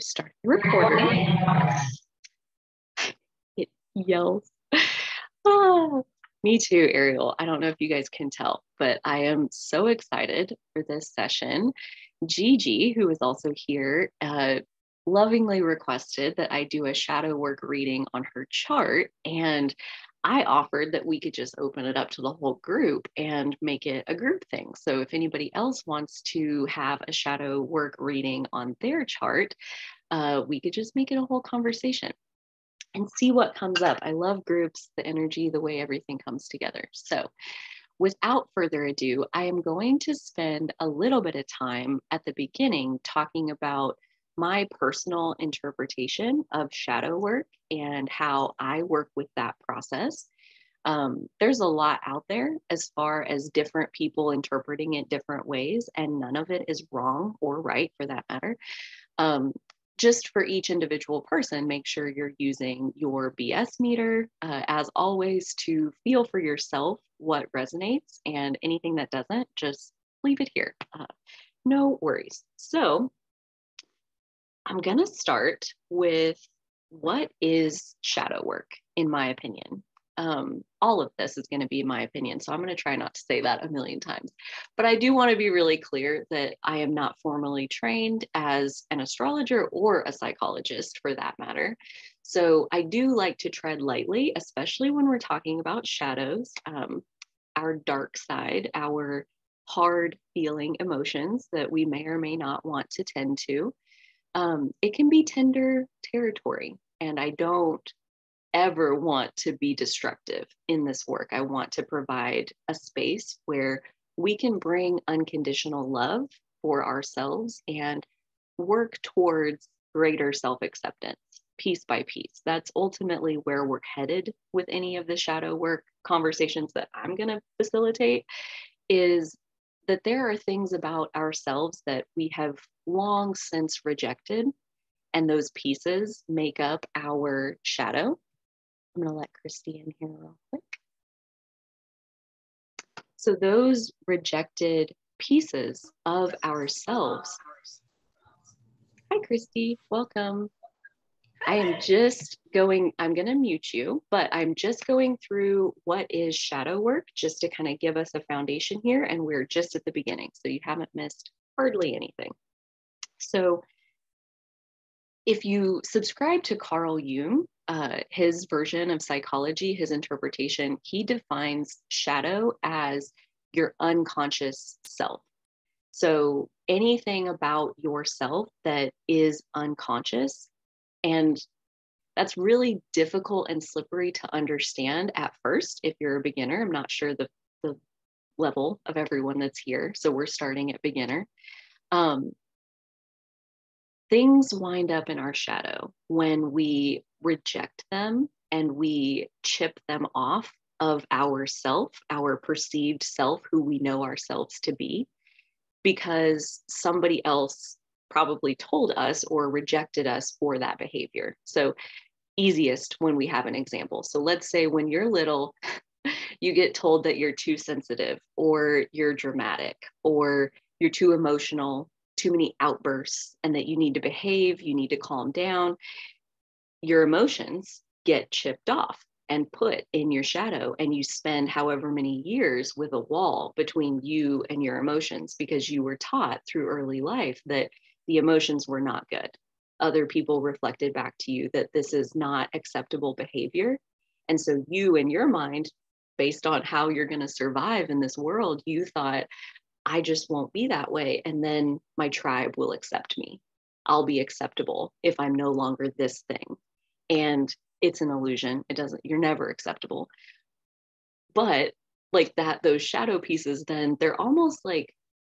start the recording. It yells. Ah, me too, Ariel. I don't know if you guys can tell, but I am so excited for this session. Gigi, who is also here, uh, lovingly requested that I do a shadow work reading on her chart. And I offered that we could just open it up to the whole group and make it a group thing. So if anybody else wants to have a shadow work reading on their chart, uh, we could just make it a whole conversation and see what comes up. I love groups, the energy, the way everything comes together. So without further ado, I am going to spend a little bit of time at the beginning talking about my personal interpretation of shadow work and how I work with that process. Um, there's a lot out there as far as different people interpreting it different ways, and none of it is wrong or right for that matter. Um, just for each individual person, make sure you're using your BS meter, uh, as always, to feel for yourself what resonates, and anything that doesn't, just leave it here. Uh, no worries. So, I'm going to start with what is shadow work, in my opinion. Um, all of this is going to be my opinion. So I'm going to try not to say that a million times. But I do want to be really clear that I am not formally trained as an astrologer or a psychologist for that matter. So I do like to tread lightly, especially when we're talking about shadows, um, our dark side, our hard feeling emotions that we may or may not want to tend to um, it can be tender territory. And I don't ever want to be destructive in this work. I want to provide a space where we can bring unconditional love for ourselves and work towards greater self acceptance piece by piece. That's ultimately where we're headed with any of the shadow work conversations that I'm going to facilitate is that there are things about ourselves that we have long since rejected, and those pieces make up our shadow. I'm going to let Christy in here real quick. So, those rejected pieces of ourselves. Hi, Christy. Welcome. I am just going, I'm going to mute you, but I'm just going through what is shadow work just to kind of give us a foundation here. And we're just at the beginning. So you haven't missed hardly anything. So if you subscribe to Carl Jung, uh, his version of psychology, his interpretation, he defines shadow as your unconscious self. So anything about yourself that is unconscious and that's really difficult and slippery to understand at first if you're a beginner. I'm not sure the, the level of everyone that's here. So we're starting at beginner. Um, things wind up in our shadow when we reject them and we chip them off of our self, our perceived self, who we know ourselves to be, because somebody else probably told us or rejected us for that behavior. So, easiest when we have an example. So, let's say when you're little, you get told that you're too sensitive or you're dramatic or you're too emotional, too many outbursts, and that you need to behave, you need to calm down. Your emotions get chipped off and put in your shadow and you spend however many years with a wall between you and your emotions because you were taught through early life that the emotions were not good. Other people reflected back to you that this is not acceptable behavior. And so you, in your mind, based on how you're going to survive in this world, you thought, I just won't be that way. And then my tribe will accept me. I'll be acceptable if I'm no longer this thing. And it's an illusion. It doesn't, you're never acceptable. But like that, those shadow pieces, then they're almost like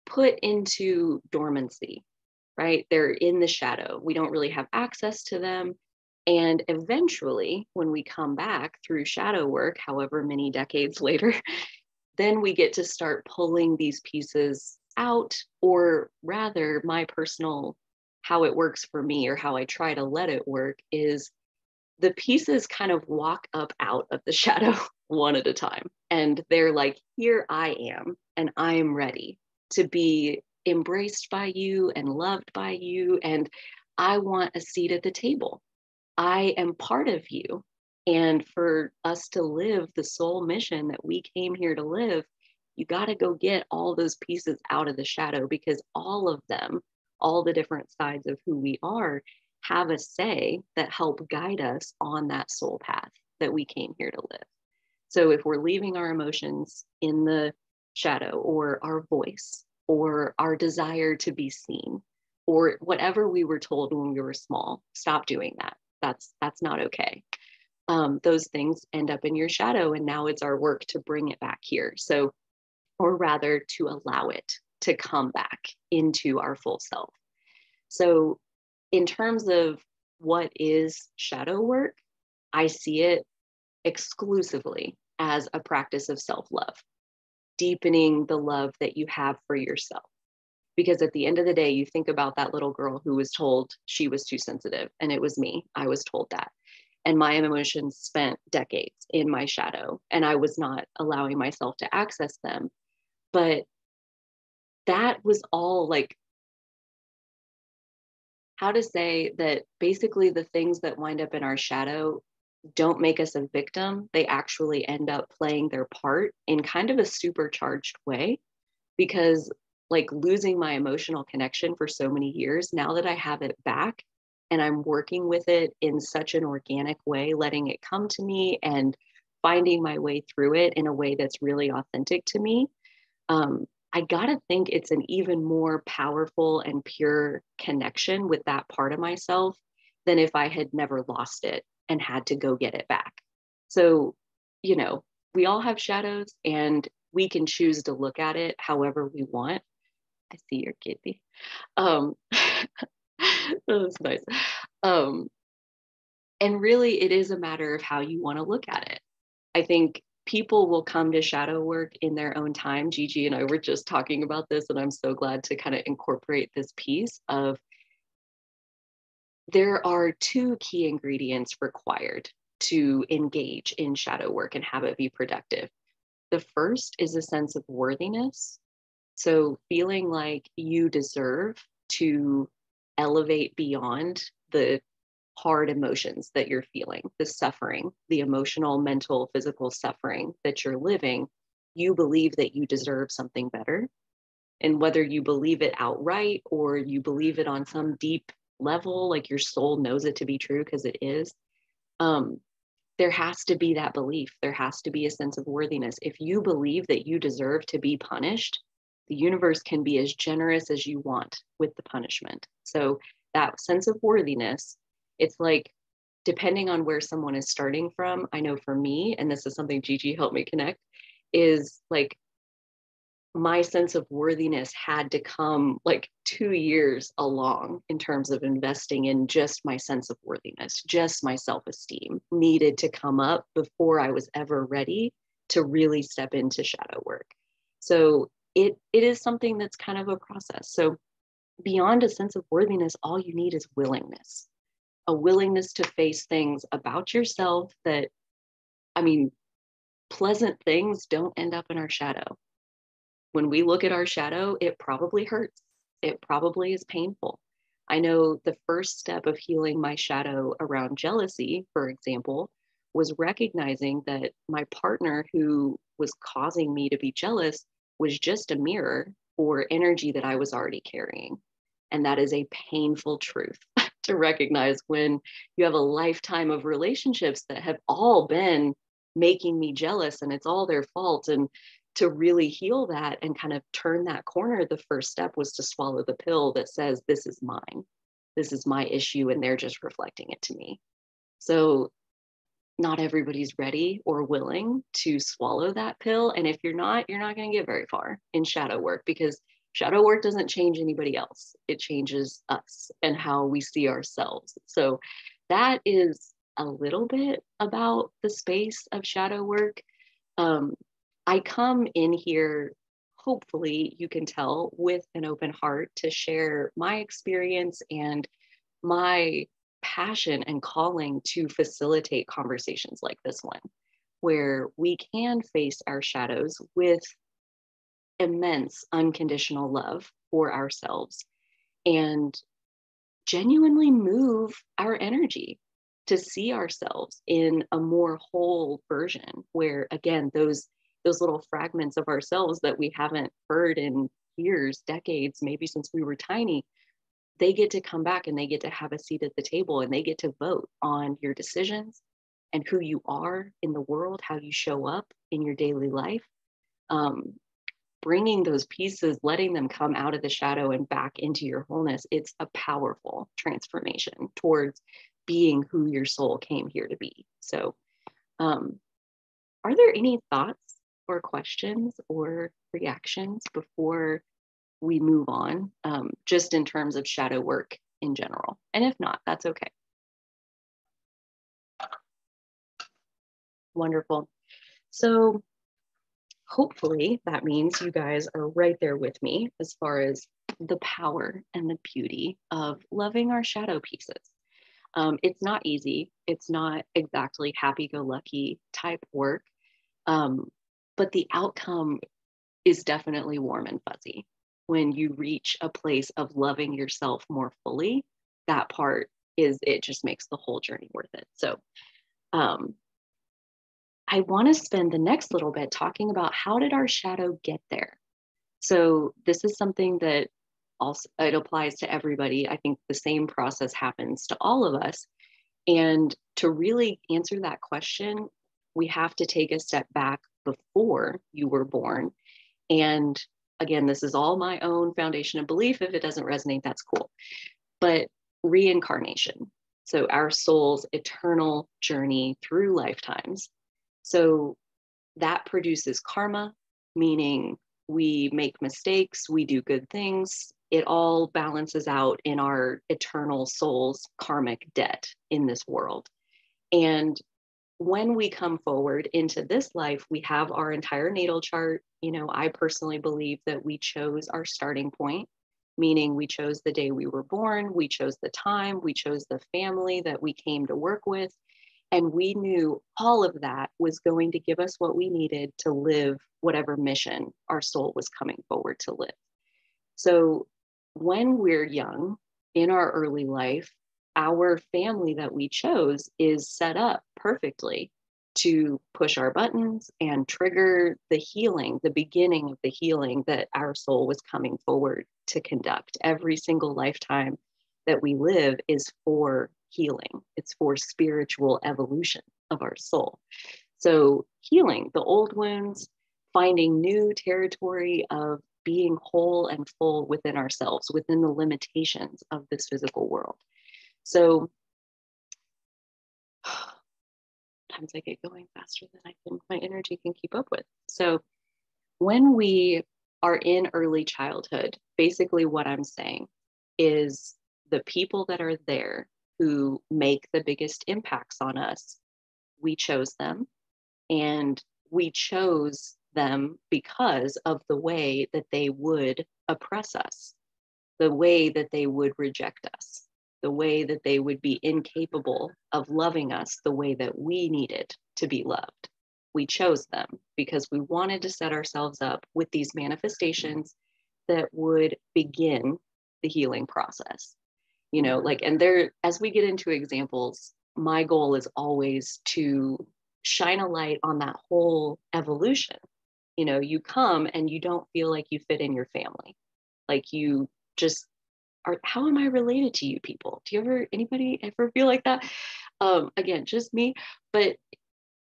put into dormancy right? They're in the shadow. We don't really have access to them. And eventually, when we come back through shadow work, however many decades later, then we get to start pulling these pieces out, or rather, my personal how it works for me or how I try to let it work is the pieces kind of walk up out of the shadow one at a time. And they're like, here I am, and I am ready to be embraced by you and loved by you. And I want a seat at the table. I am part of you. And for us to live the soul mission that we came here to live, you got to go get all those pieces out of the shadow because all of them, all the different sides of who we are, have a say that help guide us on that soul path that we came here to live. So if we're leaving our emotions in the shadow or our voice or our desire to be seen or whatever we were told when we were small, stop doing that. That's that's not okay. Um, those things end up in your shadow, and now it's our work to bring it back here. So, or rather, to allow it to come back into our full self. So, in terms of what is shadow work, I see it exclusively as a practice of self love, deepening the love that you have for yourself. Because at the end of the day, you think about that little girl who was told she was too sensitive, and it was me. I was told that. And my emotions spent decades in my shadow, and I was not allowing myself to access them. But that was all like how to say that basically the things that wind up in our shadow don't make us a victim, they actually end up playing their part in kind of a supercharged way. Because, like, losing my emotional connection for so many years, now that I have it back and I'm working with it in such an organic way, letting it come to me and finding my way through it in a way that's really authentic to me, um, I gotta think it's an even more powerful and pure connection with that part of myself than if I had never lost it and had to go get it back. So, you know, we all have shadows and we can choose to look at it however we want. I see your kitty. Um, that's nice. Um, and really, it is a matter of how you want to look at it. I think people will come to shadow work in their own time. Gigi and I were just talking about this, and I'm so glad to kind of incorporate this piece of there are two key ingredients required to engage in shadow work and have it be productive. The first is a sense of worthiness. So, feeling like you deserve to elevate beyond the hard emotions that you're feeling, the suffering, the emotional, mental, physical suffering that you're living, you believe that you deserve something better. And whether you believe it outright or you believe it on some deep level, like your soul knows it to be true because it is, um, there has to be that belief. There has to be a sense of worthiness. If you believe that you deserve to be punished, the universe can be as generous as you want with the punishment. So, that sense of worthiness, it's like depending on where someone is starting from. I know for me, and this is something Gigi helped me connect, is like my sense of worthiness had to come like two years along in terms of investing in just my sense of worthiness, just my self esteem needed to come up before I was ever ready to really step into shadow work. So it it is something that's kind of a process. So beyond a sense of worthiness, all you need is willingness, a willingness to face things about yourself that, I mean, pleasant things don't end up in our shadow when we look at our shadow, it probably hurts. It probably is painful. I know the first step of healing my shadow around jealousy, for example, was recognizing that my partner who was causing me to be jealous was just a mirror for energy that I was already carrying. And that is a painful truth to recognize when you have a lifetime of relationships that have all been making me jealous and it's all their fault. And to really heal that and kind of turn that corner, the first step was to swallow the pill that says, This is mine. This is my issue. And they're just reflecting it to me. So, not everybody's ready or willing to swallow that pill. And if you're not, you're not going to get very far in shadow work because shadow work doesn't change anybody else, it changes us and how we see ourselves. So, that is a little bit about the space of shadow work. Um, I come in here, hopefully, you can tell, with an open heart to share my experience and my passion and calling to facilitate conversations like this one, where we can face our shadows with immense unconditional love for ourselves and genuinely move our energy to see ourselves in a more whole version where again those those little fragments of ourselves that we haven't heard in years decades maybe since we were tiny they get to come back and they get to have a seat at the table and they get to vote on your decisions and who you are in the world how you show up in your daily life um, bringing those pieces, letting them come out of the shadow and back into your wholeness, it's a powerful transformation towards being who your soul came here to be. So, um, are there any thoughts or questions or reactions before we move on, um, just in terms of shadow work in general? And if not, that's okay. Wonderful. So, hopefully that means you guys are right there with me as far as the power and the beauty of loving our shadow pieces. Um, it's not easy. It's not exactly happy go lucky type work, um, but the outcome is definitely warm and fuzzy. When you reach a place of loving yourself more fully, that part is, it just makes the whole journey worth it. So, um, I want to spend the next little bit talking about how did our shadow get there? So this is something that also it applies to everybody. I think the same process happens to all of us. And to really answer that question, we have to take a step back before you were born. And again, this is all my own foundation of belief. If it doesn't resonate, that's cool. But reincarnation. So our soul's eternal journey through lifetimes so that produces karma, meaning we make mistakes, we do good things. It all balances out in our eternal soul's karmic debt in this world. And when we come forward into this life, we have our entire natal chart. You know, I personally believe that we chose our starting point, meaning we chose the day we were born, we chose the time, we chose the family that we came to work with, and we knew all of that was going to give us what we needed to live whatever mission our soul was coming forward to live. So when we're young in our early life, our family that we chose is set up perfectly to push our buttons and trigger the healing, the beginning of the healing that our soul was coming forward to conduct. Every single lifetime that we live is for healing, it's for spiritual evolution of our soul. So, healing the old wounds, finding new territory of being whole and full within ourselves, within the limitations of this physical world. So, times I get going faster than I can, my energy can keep up with. So, when we are in early childhood, basically what I'm saying is the people that are there who make the biggest impacts on us. We chose them and we chose them because of the way that they would oppress us, the way that they would reject us, the way that they would be incapable of loving us the way that we needed to be loved. We chose them because we wanted to set ourselves up with these manifestations that would begin the healing process. You know like and there as we get into examples my goal is always to shine a light on that whole evolution. You know you come and you don't feel like you fit in your family. Like you just are how am i related to you people do you ever anybody ever feel like that um again just me but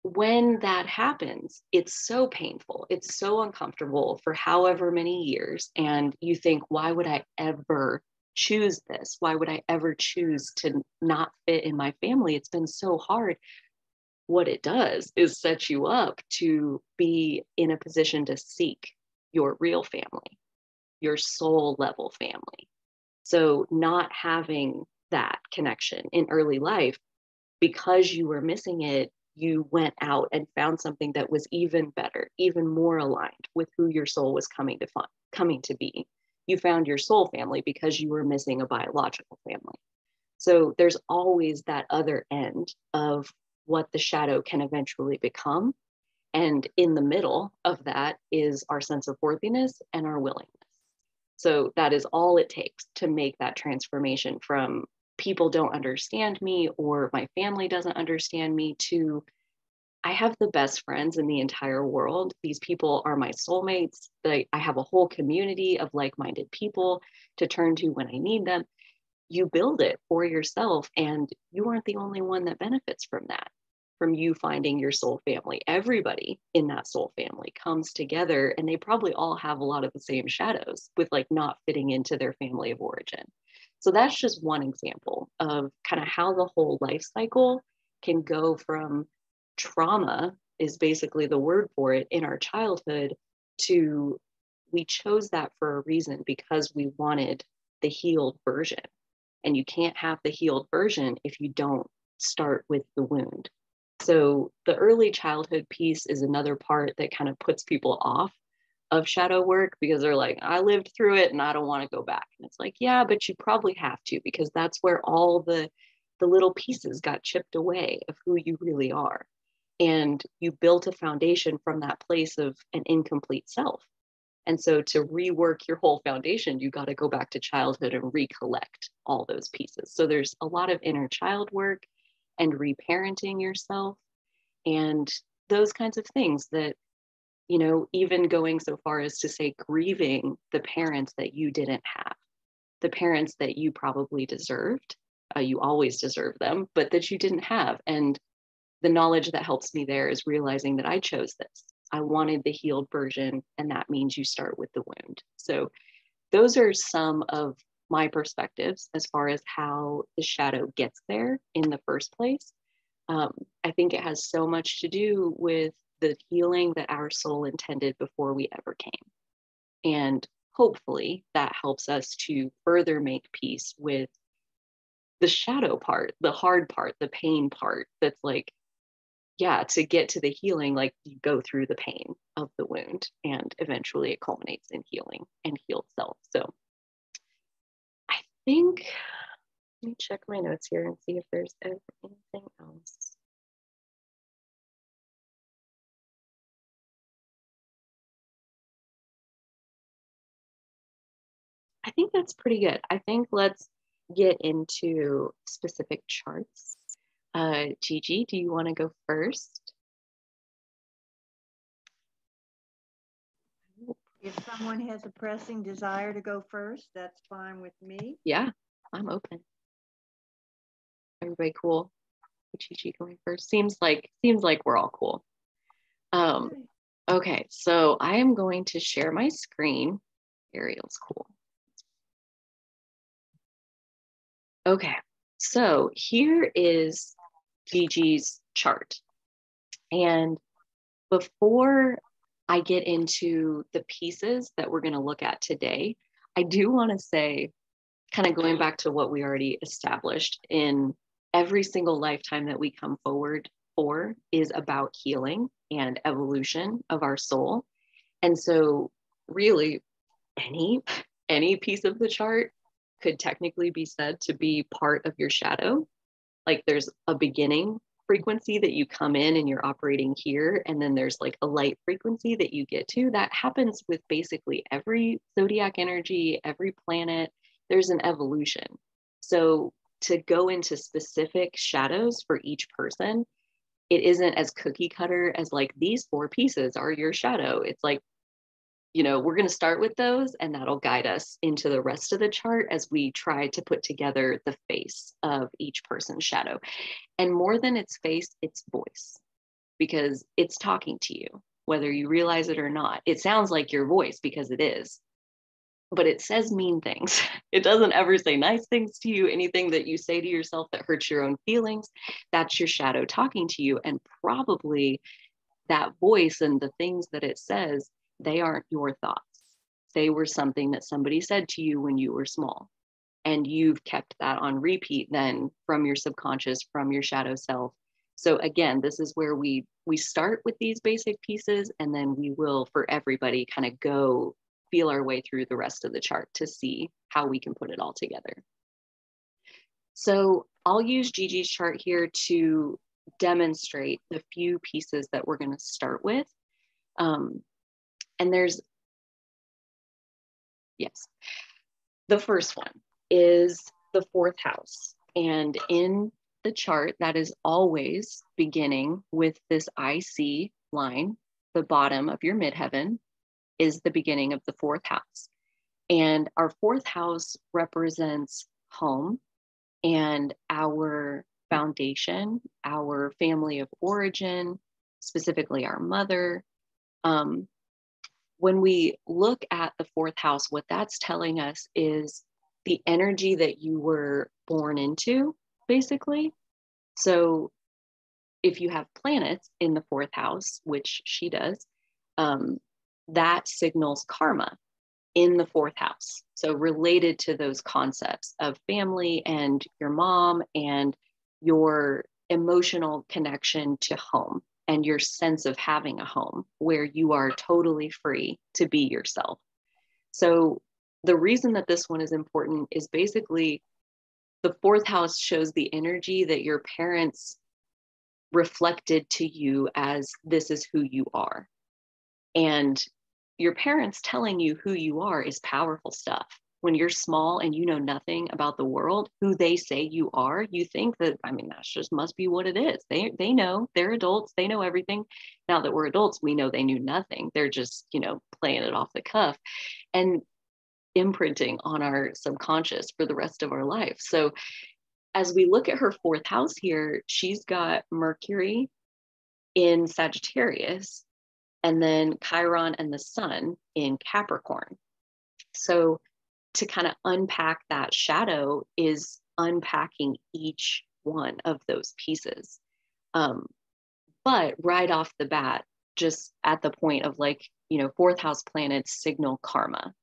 when that happens it's so painful it's so uncomfortable for however many years and you think why would i ever choose this? Why would I ever choose to not fit in my family? It's been so hard. What it does is set you up to be in a position to seek your real family, your soul level family. So, not having that connection in early life, because you were missing it, you went out and found something that was even better, even more aligned with who your soul was coming to find, coming to be you found your soul family because you were missing a biological family. So there's always that other end of what the shadow can eventually become. And in the middle of that is our sense of worthiness and our willingness. So that is all it takes to make that transformation from people don't understand me or my family doesn't understand me to I have the best friends in the entire world. These people are my soulmates. I have a whole community of like minded people to turn to when I need them. You build it for yourself, and you aren't the only one that benefits from that, from you finding your soul family. Everybody in that soul family comes together, and they probably all have a lot of the same shadows with like not fitting into their family of origin. So that's just one example of kind of how the whole life cycle can go from trauma is basically the word for it in our childhood to we chose that for a reason because we wanted the healed version and you can't have the healed version if you don't start with the wound so the early childhood piece is another part that kind of puts people off of shadow work because they're like i lived through it and i don't want to go back. And it's like yeah but you probably have to because that's where all the the little pieces got chipped away of who you really are. And you built a foundation from that place of an incomplete self. And so to rework your whole foundation you got to go back to childhood and recollect all those pieces. So there's a lot of inner child work and reparenting yourself and those kinds of things that you know even going so far as to say grieving the parents that you didn't have the parents that you probably deserved uh, you always deserve them but that you didn't have and the knowledge that helps me there is realizing that I chose this. I wanted the healed version, and that means you start with the wound. So, those are some of my perspectives as far as how the shadow gets there in the first place. Um, I think it has so much to do with the healing that our soul intended before we ever came. And hopefully that helps us to further make peace with the shadow part, the hard part, the pain part that's like, yeah, to get to the healing, like you go through the pain of the wound and eventually it culminates in healing and healed self. So think, let me check my notes here and see if there's anything else. I think that's pretty good. I think let's get into specific charts uh, Gigi, do you want to go first? If someone has a pressing desire to go first, that's fine with me. Yeah, I'm open. Everybody cool? Gigi going first. Seems like seems like we're all cool. Um, okay, so I am going to share my screen. Ariel's cool. Okay, so here is Gigi's chart. And before I get into the pieces that we're going to look at today, I do want to say, kind of going mm-hmm. back to what we already established in every single lifetime that we come forward for is about healing and evolution of our soul. And so, really, any any piece of the chart could technically be said to be part of your shadow like there's a beginning frequency that you come in and you're operating here and then there's like a light frequency that you get to that happens with basically every zodiac energy every planet there's an evolution. So to go into specific shadows for each person it isn't as cookie cutter as like these four pieces are your shadow. It's like you know, we're going to start with those and that'll guide us into the rest of the chart as we try to put together the face of each person's shadow. And more than its face, its voice, because it's talking to you, whether you realize it or not. It sounds like your voice because it is, but it says mean things. It doesn't ever say nice things to you. Anything that you say to yourself that hurts your own feelings, that's your shadow talking to you. And probably that voice and the things that it says they aren't your thoughts. They were something that somebody said to you when you were small. And you've kept that on repeat then from your subconscious, from your shadow self. So again, this is where we we start with these basic pieces and then we will for everybody kind of go feel our way through the rest of the chart to see how we can put it all together. So I'll use Gigi's chart here to demonstrate the few pieces that we're going to start with. Um, and there's, yes, the first one is the fourth house. And in the chart, that is always beginning with this IC line, the bottom of your midheaven is the beginning of the fourth house. And our fourth house represents home and our foundation, our family of origin, specifically our mother. Um, when we look at the fourth house, what that's telling us is the energy that you were born into, basically. So if you have planets in the fourth house, which she does, um, that signals karma in the fourth house. So, related to those concepts of family and your mom and your emotional connection to home and your sense of having a home where you are totally free to be yourself. So, the reason that this one is important is basically the fourth house shows the energy that your parents reflected to you as this is who you are. And your parents telling you who you are is powerful stuff. When you're small and you know nothing about the world, who they say you are, you think that I mean that's just must be what it is. They they know they're adults, they know everything. Now that we're adults, we know they knew nothing. They're just you know playing it off the cuff, and imprinting on our subconscious for the rest of our life. So as we look at her fourth house here, she's got Mercury in Sagittarius and then Chiron and the sun in Capricorn. So to kind of unpack that shadow is unpacking each one of those pieces. Um, but right off the bat, just at the point of like, you know, fourth house planets signal karma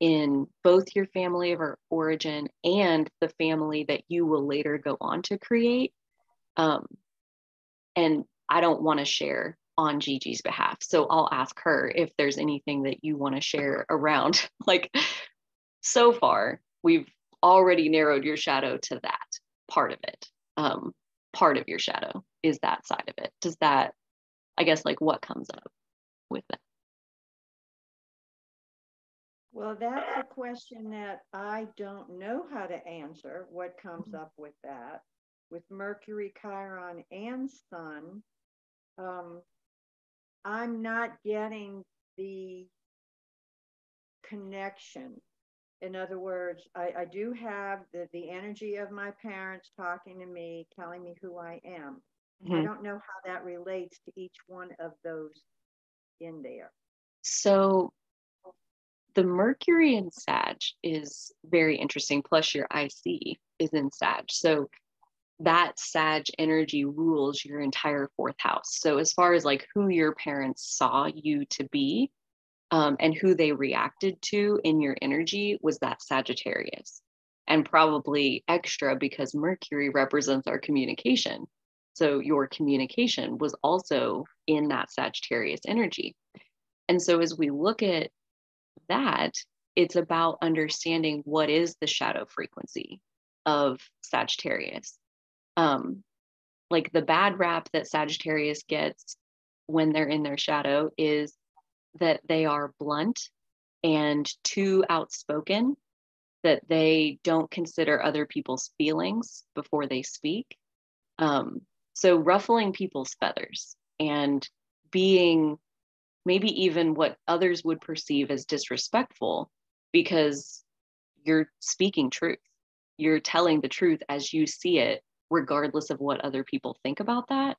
in both your family of origin and the family that you will later go on to create. Um, and I don't want to share on Gigi's behalf. So I'll ask her if there's anything that you want to share around. like so far, we've already narrowed your shadow to that part of it. Um, part of your shadow is that side of it. Does that, I guess, like what comes up with that? Well, that's a question that I don't know how to answer. What comes up with that? With Mercury, Chiron, and Sun, um, I'm not getting the connection. In other words, I, I do have the, the energy of my parents talking to me, telling me who I am. Mm-hmm. I don't know how that relates to each one of those in there. So the Mercury in Sag is very interesting. Plus, your IC is in Sag. So that Sag energy rules your entire fourth house. So, as far as like who your parents saw you to be um, and who they reacted to in your energy was that Sagittarius. And probably extra because Mercury represents our communication. So, your communication was also in that Sagittarius energy. And so, as we look at that, it's about understanding what is the shadow frequency of Sagittarius um, like the bad rap that Sagittarius gets when they're in their shadow is that they are blunt and too outspoken, that they don't consider other people's feelings before they speak. Um, so, ruffling people's feathers and being maybe even what others would perceive as disrespectful because you're speaking truth. You're telling the truth as you see it regardless of what other people think about that.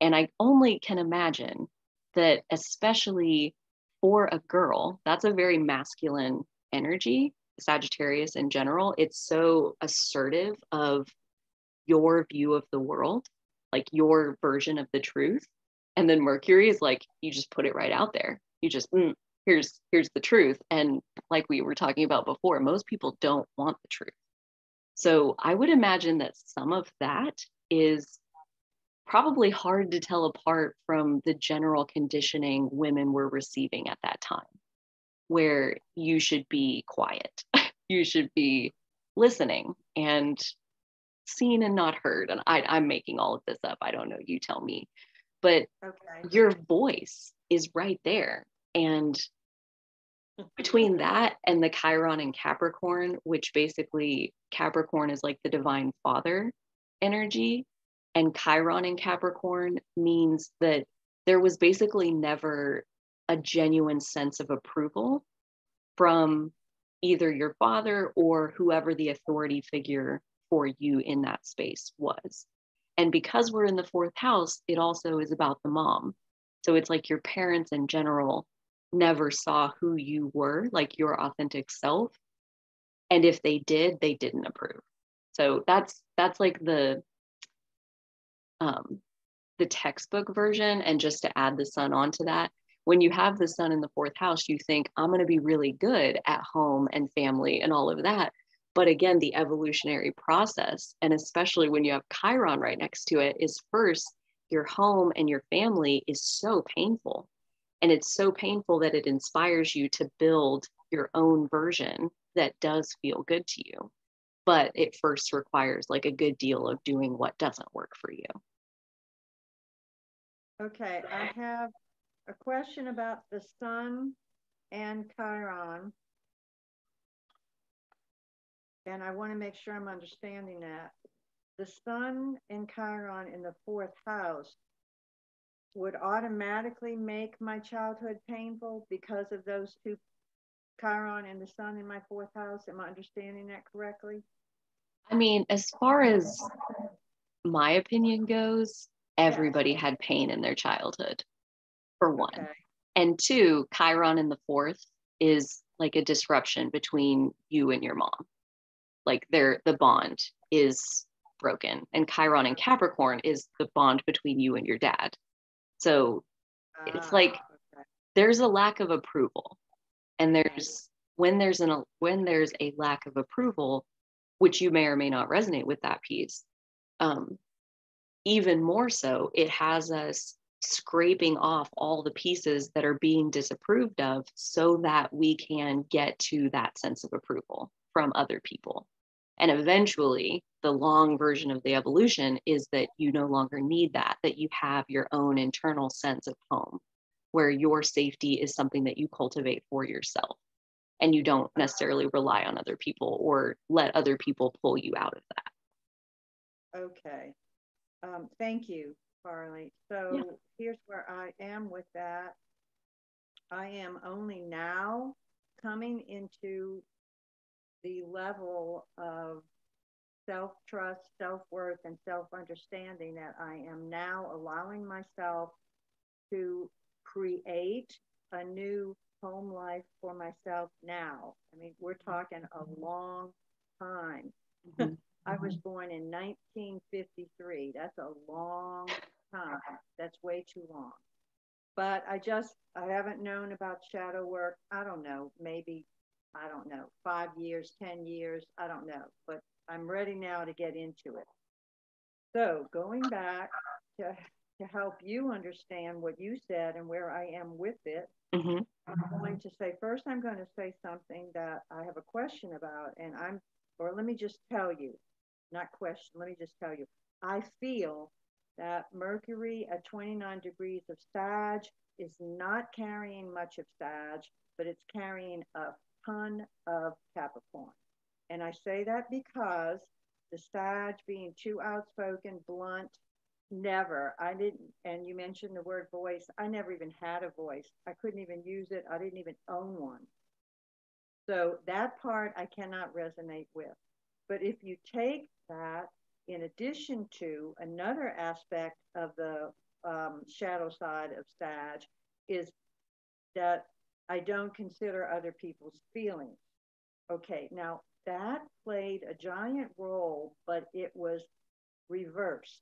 And I only can imagine that, especially for a girl, that's a very masculine energy, Sagittarius in general. It's so assertive of your view of the world, like your version of the truth. And then Mercury is like, you just put it right out there. You just, mm, here's here's the truth and like we were talking about before most people don't want the truth so I would imagine that some of that is probably hard to tell apart from the general conditioning women were receiving at that time, where you should be quiet, you should be listening and seen and not heard. And I, I'm making all of this up. I don't know. You tell me. But okay. your voice is right there. And between that and the Chiron and Capricorn, which basically Capricorn is like the divine father energy, and Chiron in Capricorn means that there was basically never a genuine sense of approval from either your father or whoever the authority figure for you in that space was. And because we're in the fourth house, it also is about the mom. So it's like your parents in general never saw who you were, like your authentic self. And if they did, they didn't approve. So that's that's like the um the textbook version. And just to add the sun onto that, when you have the sun in the fourth house, you think, I'm going to be really good at home and family and all of that. But again, the evolutionary process, and especially when you have Chiron right next to it, is first your home and your family is so painful. And it's so painful that it inspires you to build your own version that does feel good to you. But it first requires like a good deal of doing what doesn't work for you. Okay, I have a question about the sun and Chiron and I want to make sure I'm understanding that. The sun and Chiron in the fourth house would automatically make my childhood painful because of those two Chiron and the sun in my fourth house. Am I understanding that correctly? I mean, as far as my opinion goes, everybody had pain in their childhood, for one. Okay. And two, Chiron in the fourth is like a disruption between you and your mom like their the bond is broken and chiron and capricorn is the bond between you and your dad so it's like ah, there's a lack of approval and there's when there's an when there's a lack of approval which you may or may not resonate with that piece um, even more so it has us scraping off all the pieces that are being disapproved of so that we can get to that sense of approval from other people and eventually, the long version of the evolution is that you no longer need that, that you have your own internal sense of home, where your safety is something that you cultivate for yourself. And you don't necessarily rely on other people or let other people pull you out of that. Okay. Um, thank you, Carly. So yeah. here's where I am with that. I am only now coming into the level of self trust, self worth, and self understanding that I am now allowing myself to create a new home life for myself now. I mean, we're talking a long time. Mm-hmm. I was born in 1953. That's a long time. That's way too long. But I just, I haven't known about shadow work. I don't know, maybe I don't know, five years, 10 years, I don't know, but I'm ready now to get into it. So going back to, to help you understand what you said and where I am with it, mm-hmm. I'm going to say, first, I'm going to say something that I have a question about, and I'm, or let me just tell you, not question, let me just tell you, I feel that Mercury at 29 degrees of Sag is not carrying much of Sag, but it's carrying a ton of Capricorn. And I say that because the Sag being too outspoken, blunt, never. I didn't, and you mentioned the word voice. I never even had a voice. I couldn't even use it. I didn't even own one. So that part I cannot resonate with. But if you take that in addition to another aspect of the um, shadow side of Sag, is that I don't consider other people's feelings. Okay, now that played a giant role, but it was reversed.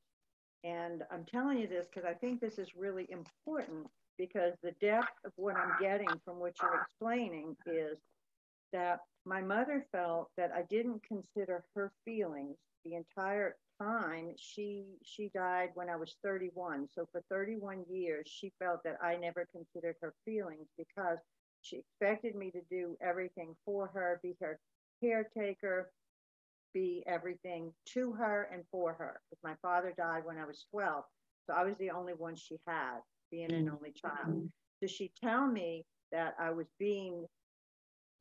And I'm telling you this because I think this is really important because the depth of what I'm getting from what you're explaining is that my mother felt that I didn't consider her feelings the entire time she she died when I was 31. So for 31 years she felt that I never considered her feelings because she expected me to do everything for her, be her caretaker, be everything to her and for her. Because my father died when I was 12. So I was the only one she had, being an only child. So she tell me that I was being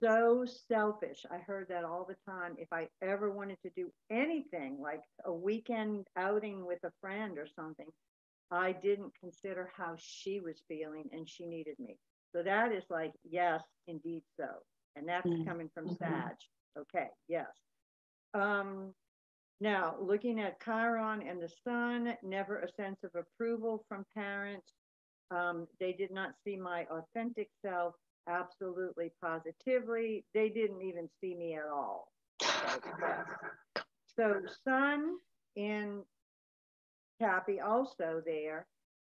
so selfish. I heard that all the time. If I ever wanted to do anything like a weekend outing with a friend or something, I didn't consider how she was feeling and she needed me. So that is like, yes, indeed so. And that's mm-hmm. coming from mm-hmm. Sag. Okay, yes. Um, now, looking at Chiron and the sun, never a sense of approval from parents. Um, they did not see my authentic self absolutely positively. They didn't even see me at all. so, sun in Cappy also there,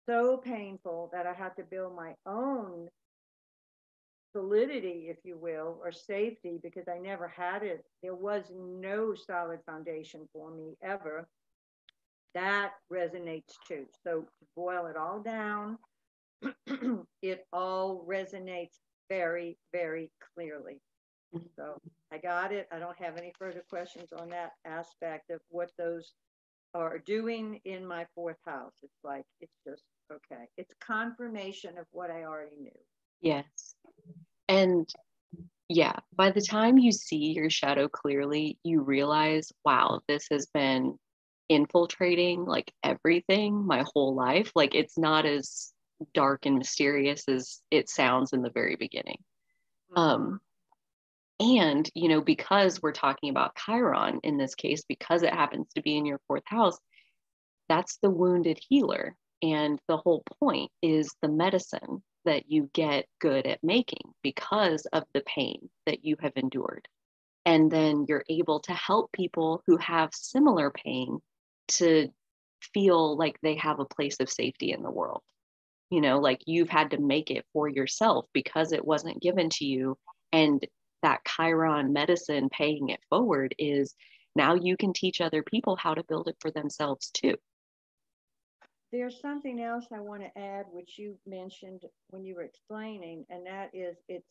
so painful that I had to build my own solidity, if you will, or safety because I never had it. There was no solid foundation for me ever. That resonates too. So to boil it all down, it all resonates very, very clearly. So I got it. I don't have any further questions on that aspect of what those are doing in my fourth house. It's like, it's just okay. It's confirmation of what I already knew. Yes. And yeah, by the time you see your shadow clearly, you realize, wow, this has been infiltrating like everything my whole life. Like it's not as dark and mysterious as it sounds in the very beginning. Mm-hmm. Um, and, you know, because we're talking about Chiron in this case, because it happens to be in your fourth house, that's the wounded healer. And the whole point is the medicine that you get good at making because of the pain that you have endured. And then you're able to help people who have similar pain to feel like they have a place of safety in the world. You know, like you've had to make it for yourself because it wasn't given to you. And that Chiron medicine paying it forward is now you can teach other people how to build it for themselves too. There's something else I want to add, which you mentioned when you were explaining, and that is it's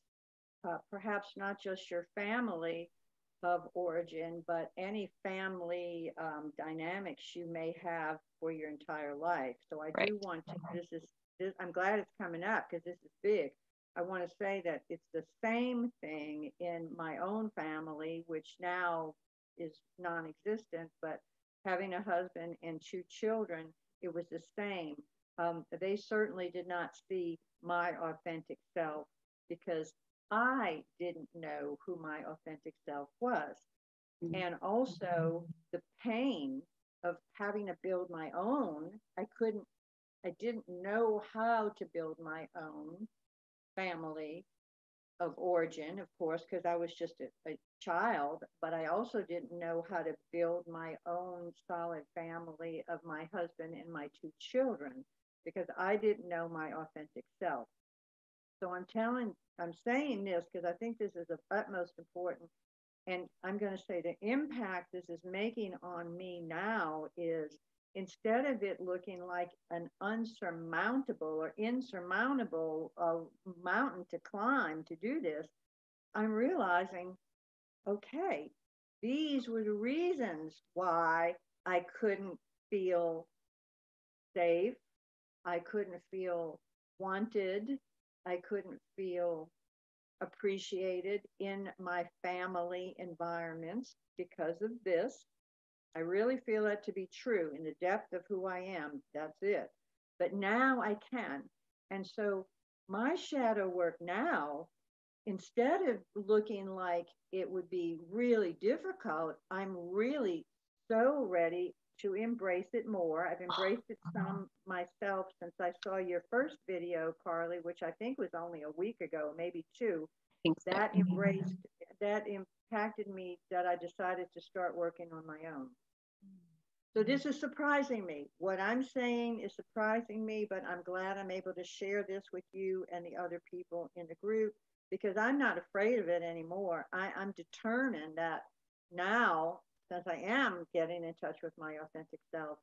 uh, perhaps not just your family of origin, but any family um, dynamics you may have for your entire life. So I right. do want to, this is, this, I'm glad it's coming up because this is big. I want to say that it's the same thing in my own family, which now is non existent, but having a husband and two children it was the same. Um, they certainly did not see my authentic self because I didn't know who my authentic self was. Mm-hmm. And also the pain of having to build my own. I couldn't, I didn't know how to build my own family of origin, of course, because I was just a, a, child, but I also didn't know how to build my own solid family of my husband and my two children because I didn't know my authentic self. So I'm telling, I'm saying this because I think this is of utmost importance. And I'm going to say the impact this is making on me now is instead of it looking like an unsurmountable or insurmountable uh, mountain to climb to do this, I'm realizing, okay, these were the reasons why I couldn't feel safe. I couldn't feel wanted. I couldn't feel appreciated in my family environments because of this. I really feel that to be true in the depth of who I am. That's it. But now I can. And so my shadow work now, instead of looking like it would be really difficult, I'm really so ready to embrace it more. I've embraced it uh-huh. some myself since I saw your first video, Carly, which I think was only a week ago, maybe two. That mm-hmm. embraced, that impacted me that I decided to start working on my own. So this is surprising me. What I'm saying is surprising me, but I'm glad I'm able to share this with you and the other people in the group because I'm not afraid of it anymore. I, I'm determined that now, since I am getting in touch with my authentic self,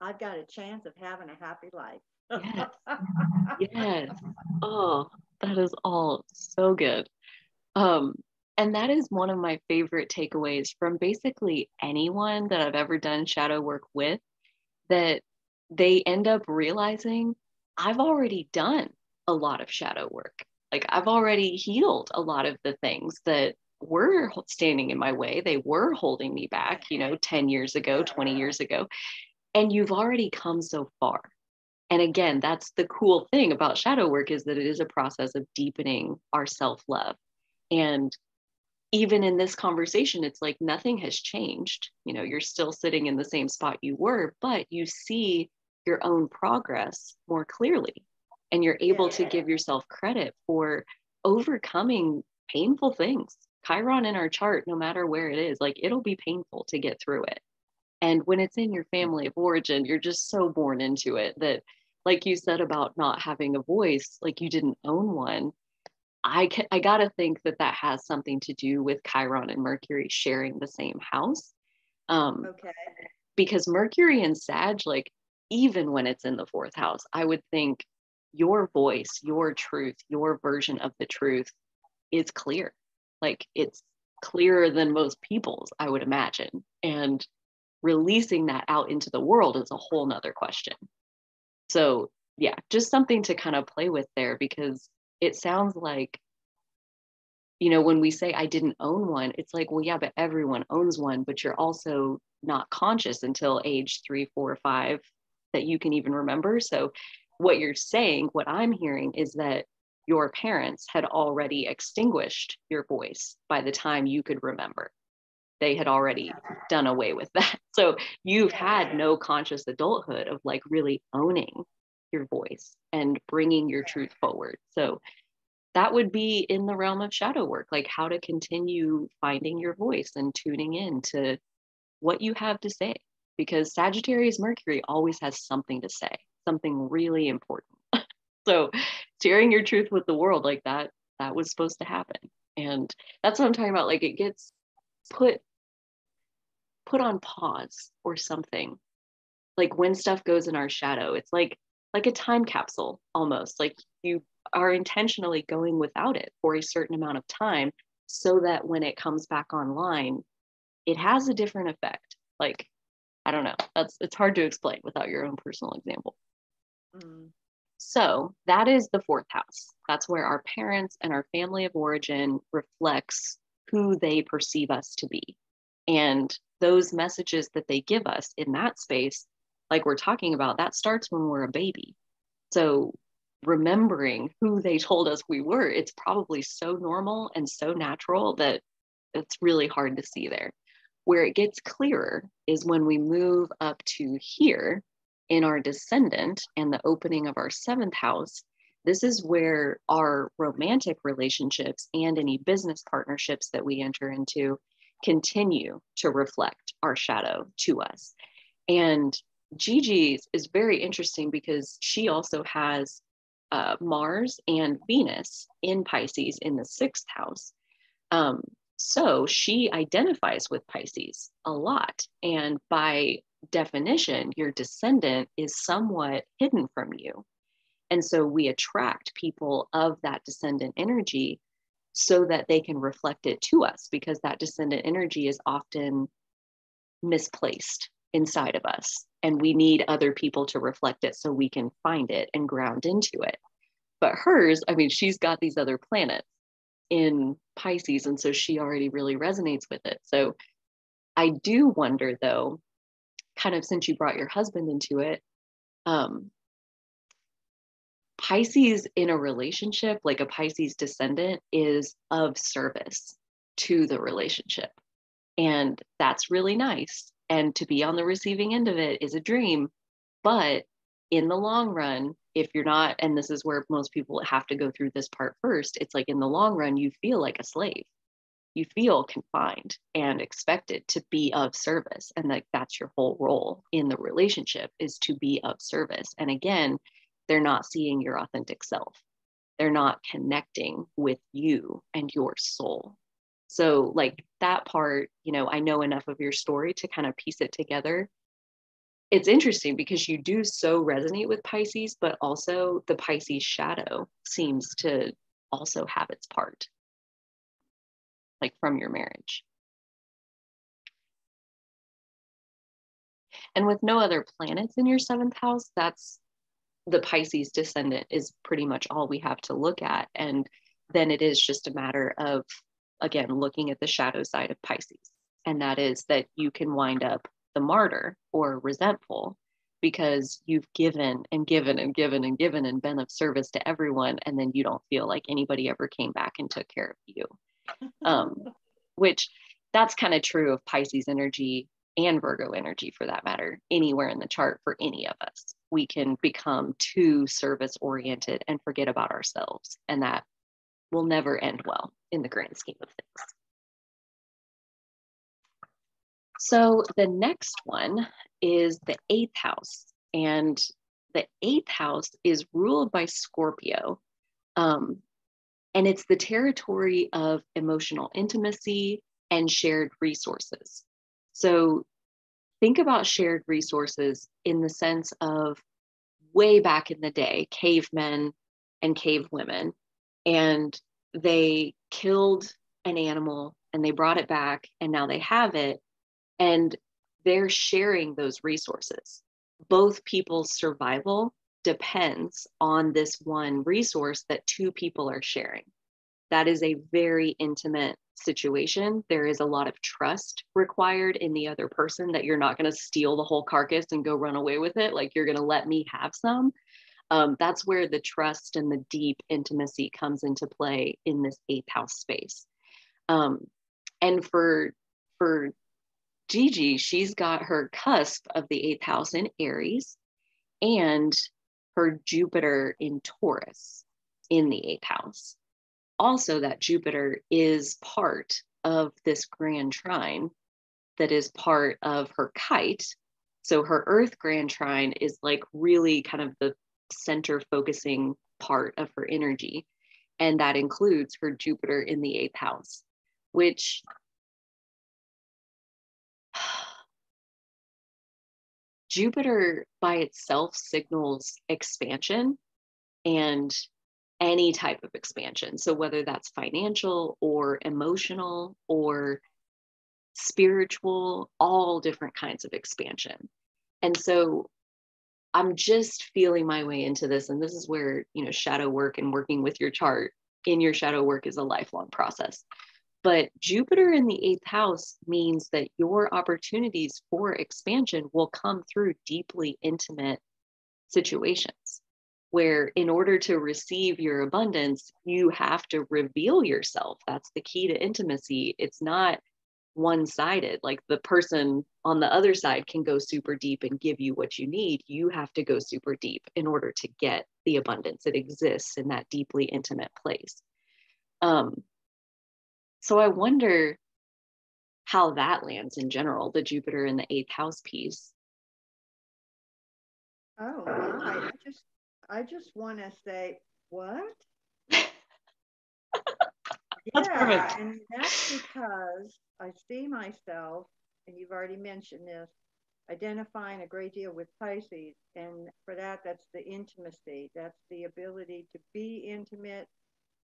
I've got a chance of having a happy life. yes. yes. Oh, that is all so good. Um, and that is one of my favorite takeaways from basically anyone that I've ever done shadow work with that they end up realizing I've already done a lot of shadow work. Like I've already healed a lot of the things that were standing in my way. They were holding me back, you know, 10 years ago, 20 years ago. And you've already come so far. And again, that's the cool thing about shadow work is that it is a process of deepening our self-love. And even in this conversation, it's like nothing has changed. You know, you're still sitting in the same spot you were, but you see your own progress more clearly. And you're able to give yourself credit for overcoming painful things. Chiron in our chart, no matter where it is, like it'll be painful to get through it. And when it's in your family of origin, you're just so born into it that, like you said about not having a voice, like you didn't own one I can, I gotta think that that has something to do with Chiron and Mercury sharing the same house. Um, okay. Because Mercury and Sag, like even when it's in the fourth house, I would think your voice, your truth, your version of the truth is clear. Like it's clearer than most people's, I would imagine. And releasing that out into the world is a whole nother question. So yeah, just something to kind of play with there because it sounds like you know when we say i didn't own one it's like well yeah but everyone owns one but you're also not conscious until age three four five that you can even remember. So what you're saying what i'm hearing is that your parents had already extinguished your voice by the time you could remember. They had already done away with that. So you've had no conscious adulthood of like really owning your voice and bringing your truth forward. So that would be in the realm of shadow work, like how to continue finding your voice and tuning in to what you have to say. Because Sagittarius Mercury always has something to say, something really important. so sharing your truth with the world like that, that was supposed to happen. And that's what I'm talking about. Like it gets put put on pause or something. Like when stuff goes in our shadow, it's like like a time capsule almost like you are intentionally going without it for a certain amount of time so that when it comes back online it has a different effect. Like i don't know that's it's hard to explain without your own personal example. Mm. so that is the fourth house. That's where our parents and our family of origin reflects who they perceive us to be. And those messages that they give us in that space like we're talking about, that starts when we're a baby. So remembering who they told us we were, it's probably so normal and so natural that it's really hard to see there. Where it gets clearer is when we move up to here in our descendant and the opening of our seventh house. This is where our romantic relationships and any business partnerships that we enter into continue to reflect our shadow to us. And Gigi's is very interesting because she also has uh, Mars and Venus in Pisces in the sixth house. Um, so she identifies with Pisces a lot. And by definition, your descendant is somewhat hidden from you. And so we attract people of that descendant energy so that they can reflect it to us because that descendant energy is often misplaced inside of us and we need other people to reflect it so we can find it and ground into it. But hers i mean she's got these other planets in pisces and so she already really resonates with it. So i do wonder though kind of since you brought your husband into it um pisces in a relationship like a pisces descendant is of service to the relationship. And that's really nice and to be on the receiving end of it is a dream. But in the long run if you're not and this is where most people have to go through this part first it's like in the long run you feel like a slave. You feel confined and expected to be of service and like that's your whole role in the relationship is to be of service. And again they're not seeing your authentic self. They're not connecting with you and your soul so, like that part, you know, I know enough of your story to kind of piece it together. It's interesting because you do so resonate with Pisces, but also the Pisces shadow seems to also have its part, like from your marriage. And with no other planets in your seventh house, that's the Pisces descendant is pretty much all we have to look at. And then it is just a matter of, again, looking at the shadow side of Pisces. And that is that you can wind up the martyr or resentful because you've given and given and given and given and been of service to everyone. And then you don't feel like anybody ever came back and took care of you. Um, which that's kind of true of Pisces energy and Virgo energy for that matter, anywhere in the chart for any of us. We can become too service oriented and forget about ourselves. And that will never end well in the grand scheme of things. So the next one is the eighth house. And the eighth house is ruled by Scorpio. Um, and it's the territory of emotional intimacy and shared resources. So think about shared resources in the sense of way back in the day, cavemen and cave women, and they killed an animal and they brought it back and now they have it and they're sharing those resources. Both people's survival depends on this one resource that two people are sharing. That is a very intimate situation. There is a lot of trust required in the other person that you're not going to steal the whole carcass and go run away with it. Like you're going to let me have some. Um, that's where the trust and the deep intimacy comes into play in this eighth house space. Um, and for for Gigi, she's got her cusp of the eighth house in Aries and her Jupiter in Taurus in the eighth house. Also, that Jupiter is part of this grand trine that is part of her kite. So, her Earth grand trine is like really kind of the center focusing part of her energy. And that includes her Jupiter in the eighth house, which Jupiter by itself signals expansion and any type of expansion. So, whether that's financial or emotional or spiritual, all different kinds of expansion. And so, I'm just feeling my way into this. And this is where, you know, shadow work and working with your chart in your shadow work is a lifelong process. But Jupiter in the eighth house means that your opportunities for expansion will come through deeply intimate situations where, in order to receive your abundance, you have to reveal yourself. That's the key to intimacy. It's not one sided. Like the person on the other side can go super deep and give you what you need. You have to go super deep in order to get the abundance. that exists in that deeply intimate place. Um, so I wonder how that lands in general, the Jupiter in the eighth house piece. Oh, I just I just want to say what? That's yeah, perfect. and that's because I see myself, and you've already mentioned this, identifying a great deal with Pisces, and for that, that's the intimacy. That's the ability to be intimate,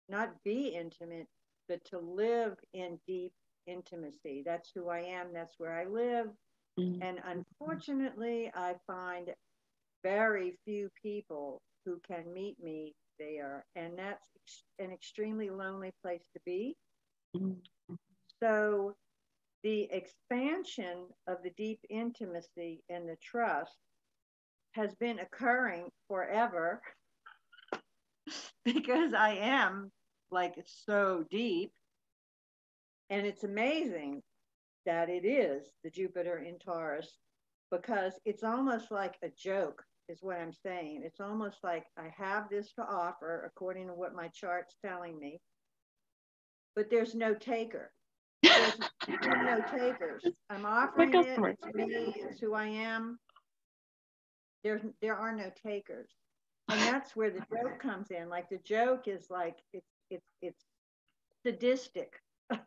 not be intimate, but to live in deep intimacy. That's who I am. That's where I live. Mm-hmm. And unfortunately, I find very few people who can meet me there. And that's an extremely lonely place to be. Mm-hmm. So, the expansion of the deep intimacy and the trust has been occurring forever because I am like so deep. And it's amazing that it is the Jupiter in Taurus because it's almost like a joke, is what I'm saying. It's almost like I have this to offer according to what my chart's telling me, but there's no taker. There's, no takers. I'm offering it. It's me. It's who I am. There's there are no takers, and that's where the joke comes in. Like the joke is like it's it's it's sadistic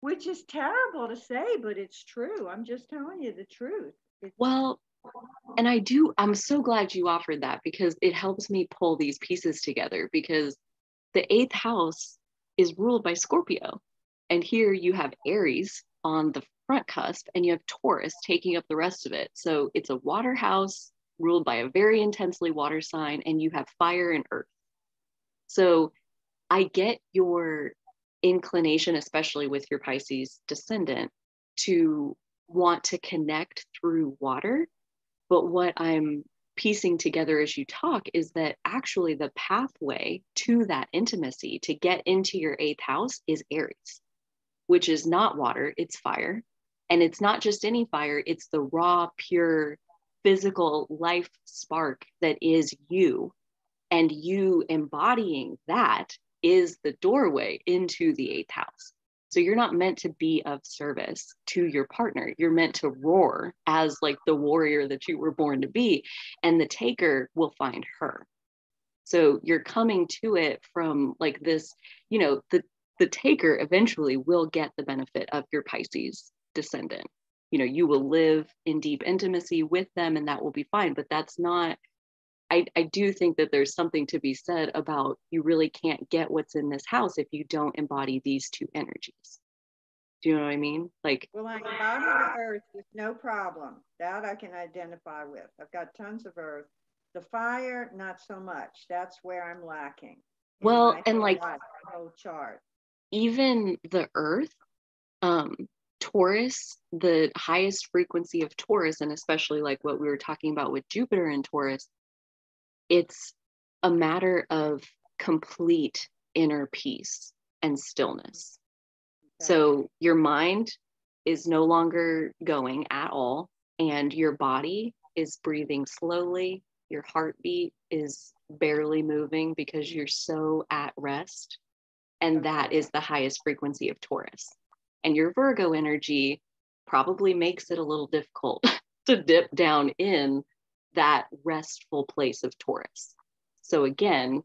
which is terrible to say but it's true i'm just telling you the truth it's- well and i do i'm so glad you offered that because it helps me pull these pieces together because the eighth house is ruled by scorpio and here you have aries on the front cusp and you have taurus taking up the rest of it so it's a water house ruled by a very intensely water sign, and you have fire and earth. So I get your inclination, especially with your Pisces descendant, to want to connect through water. But what I'm piecing together as you talk is that actually the pathway to that intimacy to get into your eighth house is Aries, which is not water, it's fire. And it's not just any fire, it's the raw, pure, physical life spark that is you. And you embodying that is the doorway into the eighth house. So you're not meant to be of service to your partner. You're meant to roar as like the warrior that you were born to be, and the taker will find her. So you're coming to it from like this, you know, the the taker eventually will get the benefit of your Pisces descendant. You know, you will live in deep intimacy with them and that will be fine, but that's not I, I do think that there's something to be said about you really can't get what's in this house if you don't embody these two energies. Do you know what I mean? Like, well, I embody the earth with no problem. That I can identify with. I've got tons of earth. The fire, not so much. That's where I'm lacking. Well, and like life, whole chart. Even the earth, um, Taurus, the highest frequency of Taurus, and especially like what we were talking about with Jupiter and Taurus, it's a matter of complete inner peace and stillness. Okay. So your mind is no longer going at all, and your body is breathing slowly. Your heartbeat is barely moving because you're so at rest. And that is the highest frequency of Taurus. And your Virgo energy probably makes it a little difficult to dip down in that restful place of Taurus. So again,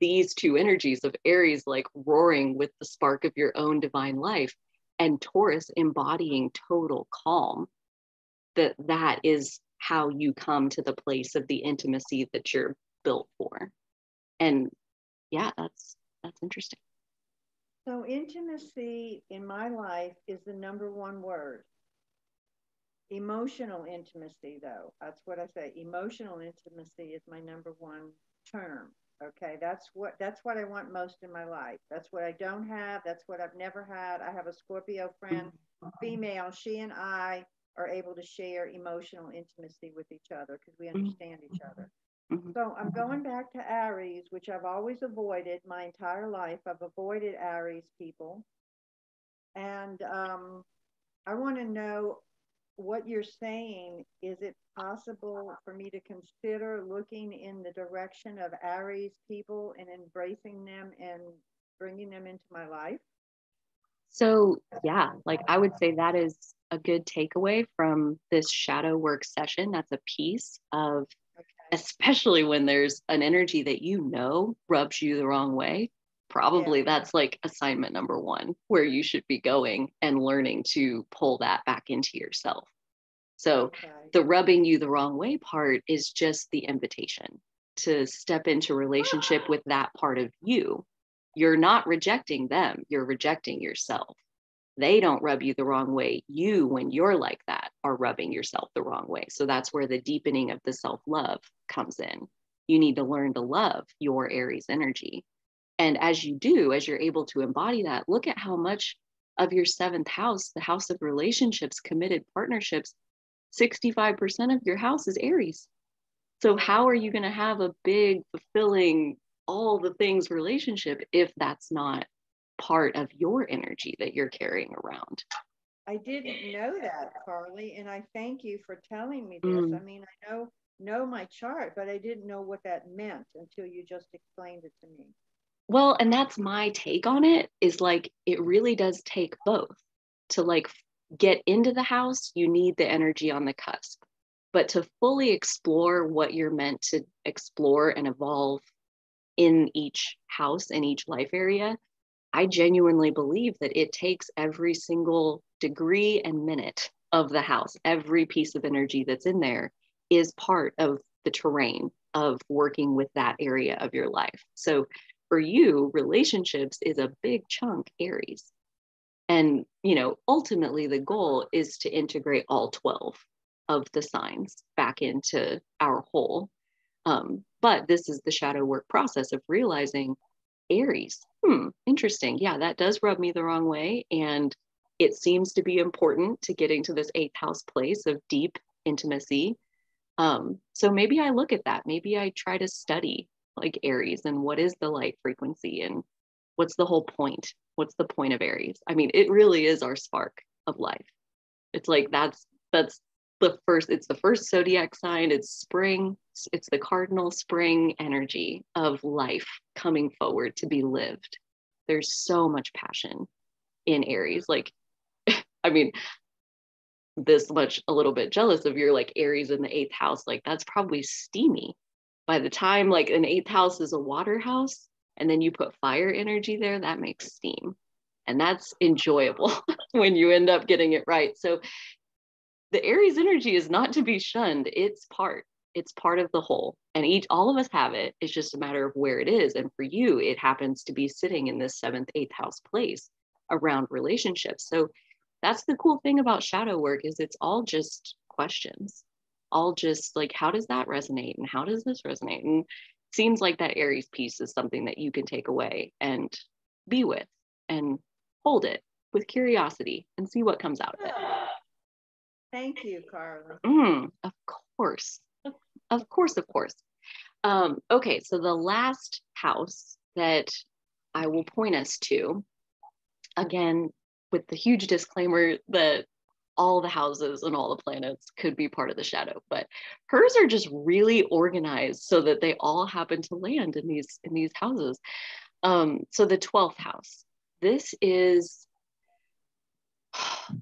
these two energies of Aries like roaring with the spark of your own divine life and Taurus embodying total calm that that is how you come to the place of the intimacy that you're built for. And yeah, that's that's interesting. So intimacy in my life is the number one word. Emotional intimacy, though, that's what I say. Emotional intimacy is my number one term. Okay, that's what that's what I want most in my life. That's what I don't have. That's what I've never had. I have a Scorpio friend, female. She and I are able to share emotional intimacy with each other because we understand each other. Mm-hmm. So I'm going back to Aries, which I've always avoided my entire life. I've avoided Aries people, and um, I want to know what you're saying, is it possible for me to consider looking in the direction of Aries people and embracing them and bringing them into my life? So, yeah, like I would say that is a good takeaway from this shadow work session. That's a piece of, okay. especially when there's an energy that you know rubs you the wrong way probably yeah. that's like assignment number one where you should be going and learning to pull that back into yourself. So okay. the rubbing you the wrong way part is just the invitation to step into relationship ah. with that part of you. You're not rejecting them you're rejecting yourself. They don't rub you the wrong way. You when you're like that are rubbing yourself the wrong way. So that's where the deepening of the self love comes in. You need to learn to love your aries energy and as you do, as you're able to embody that, look at how much of your seventh house, the house of relationships, committed partnerships, 65% of your house is Aries. So, how are you going to have a big, fulfilling, all the things relationship if that's not part of your energy that you're carrying around? I didn't know that, Carly, and I thank you for telling me this. Mm. I mean, I know know my chart, but I didn't know what that meant until you just explained it to me. Well, and that's my take on it is like it really does take both to like get into the house, you need the energy on the cusp. But to fully explore what you're meant to explore and evolve in each house in each life area, I genuinely believe that it takes every single degree and minute of the house, every piece of energy that's in there is part of the terrain of working with that area of your life. So for you, relationships is a big chunk Aries. And, you know, ultimately the goal is to integrate all 12. of the signs back into our whole. Um, but this is the shadow work process of realizing Aries. Hmm, interesting. Yeah, that does rub me the wrong way. And it seems to be important to getting to this eighth house place of deep intimacy. Um, so maybe I look at that. Maybe I try to study like Aries and what is the light frequency and what's the whole point? What's the point of Aries? I mean, it really is our spark of life. It's like that's that's the first it's the first zodiac sign it's spring it's the cardinal spring energy of life coming forward to be lived there's so much passion in aries like i mean this much a little bit jealous of your like aries in the eighth house like that's probably steamy by the time like an eighth house is a water house and then you put fire energy there that makes steam and that's enjoyable when you end up getting it right so the Aries energy is not to be shunned. It's part. It's part of the whole. And each all of us have it. It's just a matter of where it is. And for you, it happens to be sitting in this seventh, eighth house place around relationships. So that's the cool thing about shadow work is it's all just questions. All just like how does that resonate and how does this resonate? And seems like that Aries piece is something that you can take away and be with and hold it with curiosity and see what comes out of it. Thank you, Carly. Mm, of course. of course, of course. Um, okay, so the last house that I will point us to, again, with the huge disclaimer that all the houses and all the planets could be part of the shadow, but hers are just really organized so that they all happen to land in these in these houses. Um, so the 12th house. This is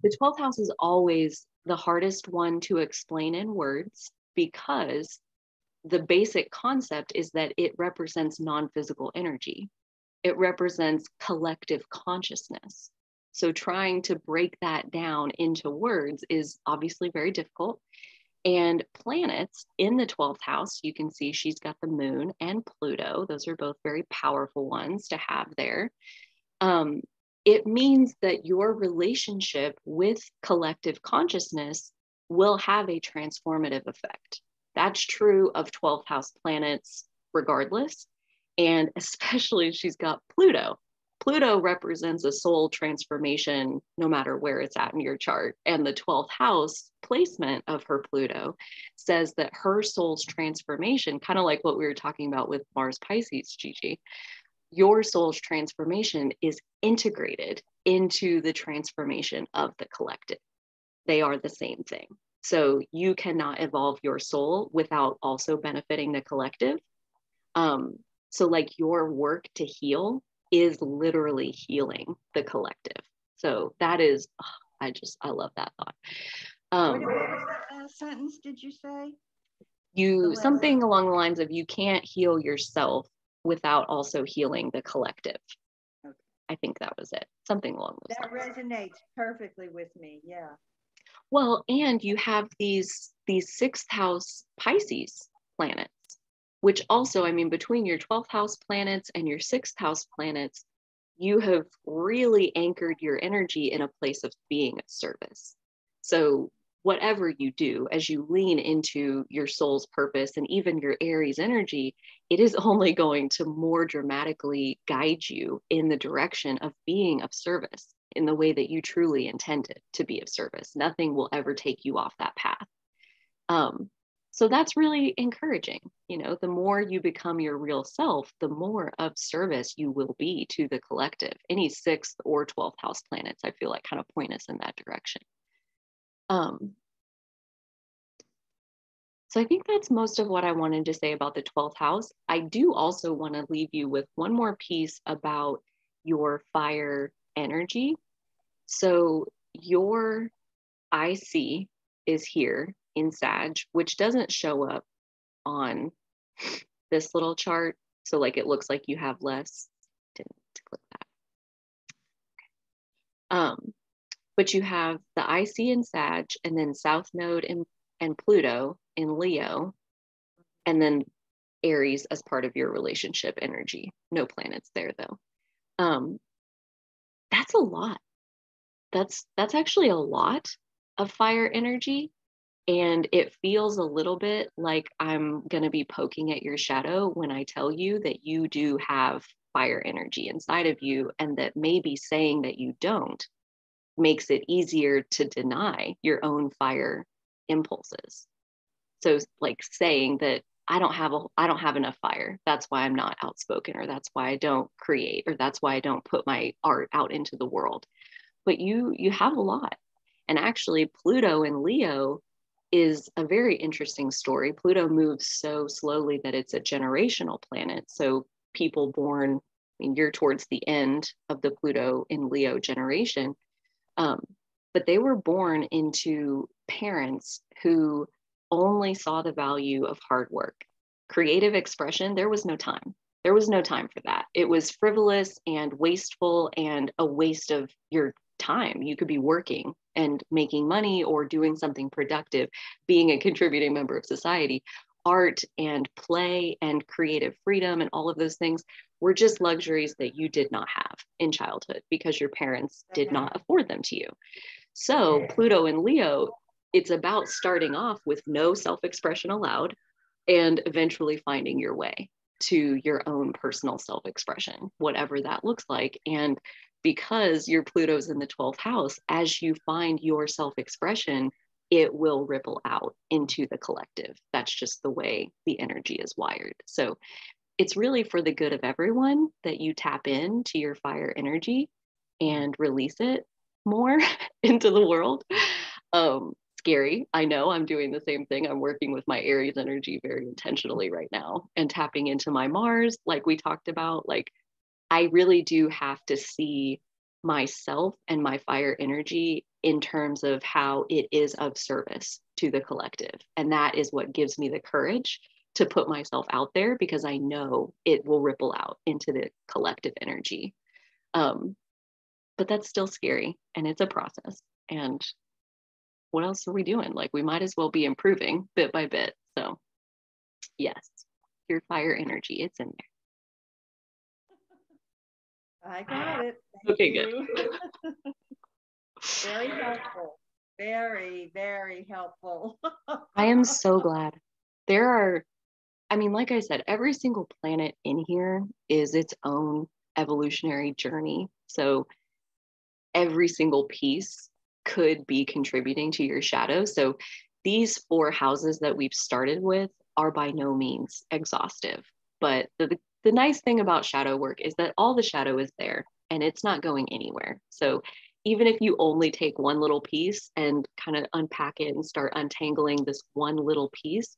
the 12th house is always the hardest one to explain in words because the basic concept is that it represents non physical energy, it represents collective consciousness. So, trying to break that down into words is obviously very difficult. And planets in the 12th house, you can see she's got the moon and Pluto. Those are both very powerful ones to have there. Um, it means that your relationship with collective consciousness will have a transformative effect. That's true of 12th house planets, regardless. And especially she's got Pluto. Pluto represents a soul transformation no matter where it's at in your chart. And the 12th house placement of her Pluto says that her soul's transformation, kind of like what we were talking about with Mars Pisces, Gigi, your soul's transformation is integrated into the transformation of the collective. They are the same thing. So you cannot evolve your soul without also benefiting the collective. Um, so, like your work to heal is literally healing the collective. So that is, oh, I just, I love that thought. Um, what was that sentence did you say? You something along the lines of you can't heal yourself without also healing the collective. Okay. I think that was it. Something along those that lines. That resonates perfectly with me. Yeah. Well, and you have these these sixth house Pisces planets, which also, I mean, between your 12th house planets and your sixth house planets, you have really anchored your energy in a place of being of service. So whatever you do, as you lean into your soul's purpose and even your Aries energy, it is only going to more dramatically guide you in the direction of being of service in the way that you truly intended to be of service. Nothing will ever take you off that path. Um, so that's really encouraging. You know, the more you become your real self, the more of service you will be to the collective. Any sixth or 12th house planets, I feel like, kind of point us in that direction. Um, so I think that's most of what I wanted to say about the 12th house. I do also want to leave you with one more piece about your fire energy. So your IC is here in Sag, which doesn't show up on this little chart. So like it looks like you have less. Didn't click that. Um, but you have the IC in Sag and then South Node and, and Pluto in Leo, and then Aries as part of your relationship energy. No planets there though. Um, that's a lot. That's that's actually a lot of fire energy. And it feels a little bit like I'm going to be poking at your shadow when I tell you that you do have fire energy inside of you, and that maybe saying that you don't makes it easier to deny your own fire impulses. So, like saying that I don't have a I don't have enough fire. That's why I'm not outspoken or that's why I don't create or that's why I don't put my art out into the world. But you you have a lot. And actually Pluto and Leo is a very interesting story. Pluto moves so slowly that it's a generational planet. So people born I mean you're towards the end of the Pluto in Leo generation. Um, but they were born into parents who only saw the value of hard work. Creative expression, there was no time. There was no time for that. It was frivolous and wasteful and a waste of your time. You could be working and making money or doing something productive, being a contributing member of society. Art and play and creative freedom and all of those things were just luxuries that you did not have in childhood because your parents did not afford them to you. So, Pluto and Leo it's about starting off with no self expression allowed and eventually finding your way to your own personal self expression, whatever that looks like. And because your Pluto's in the 12th house, as you find your self expression, it will ripple out into the collective. That's just the way the energy is wired. So it's really for the good of everyone that you tap into your fire energy and release it more into the world. Um, scary. I know I'm doing the same thing. I'm working with my Aries energy very intentionally right now and tapping into my Mars, like we talked about. Like, I really do have to see myself and my fire energy in terms of how it is of service to the collective. And that is what gives me the courage to put myself out there because I know it will ripple out into the collective energy. Um, but that's still scary and it's a process. And what else are we doing? Like we might as well be improving bit by bit. So yes, your fire energy, it's in there. I got it. Thank okay, you. good. very helpful. Very, very helpful. I am so glad. There are, I mean, like I said, every single planet in here is its own evolutionary journey. So every single piece could be contributing to your shadow. So these four houses that we've started with are by no means exhaustive. But the, the nice thing about shadow work is that all the shadow is there and it's not going anywhere. So even if you only take one little piece and kind of unpack it and start untangling this one little piece,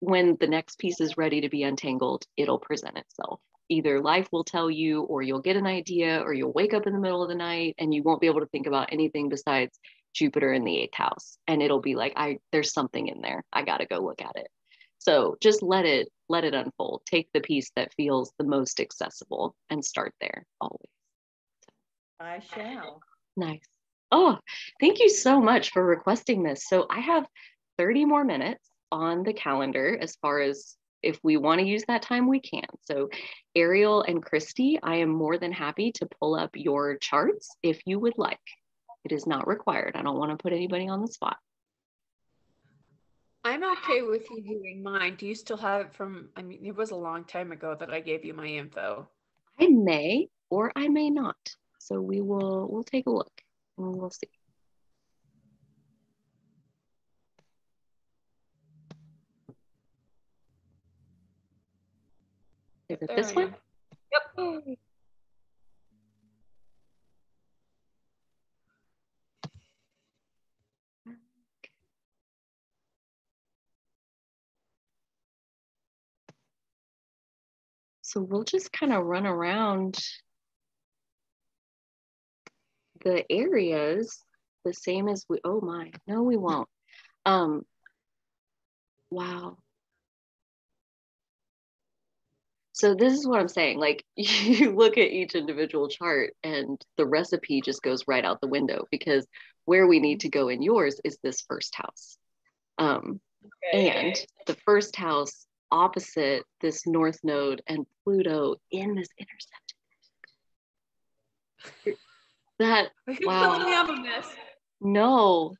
when the next piece is ready to be untangled, it'll present itself. Either life will tell you or you'll get an idea or you'll wake up in the middle of the night and you won't be able to think about anything besides Jupiter in the eighth house. And it'll be like I there's something in there. I got to go look at it. So just let it let it unfold take the piece that feels the most accessible and start there always I shall nice oh thank you so much for requesting this so I have 30 more minutes on the calendar as far as if we want to use that time, we can. So Ariel and Christy, I am more than happy to pull up your charts if you would like. It is not required. I don't want to put anybody on the spot. I'm okay with you doing mine. Do you still have it from, I mean, it was a long time ago that I gave you my info. I may or I may not. So we will, we'll take a look and we'll see. Is it this one? Yep. So we'll just kind of run around the areas the same as we, oh my, no, we won't. Um, wow. So this is what I'm saying. Like you look at each individual chart and the recipe just goes right out the window because where we need to go in yours is this first house. Um, okay. And the first house opposite this north node and Pluto in this intercept. That wow. I'm a mess. No,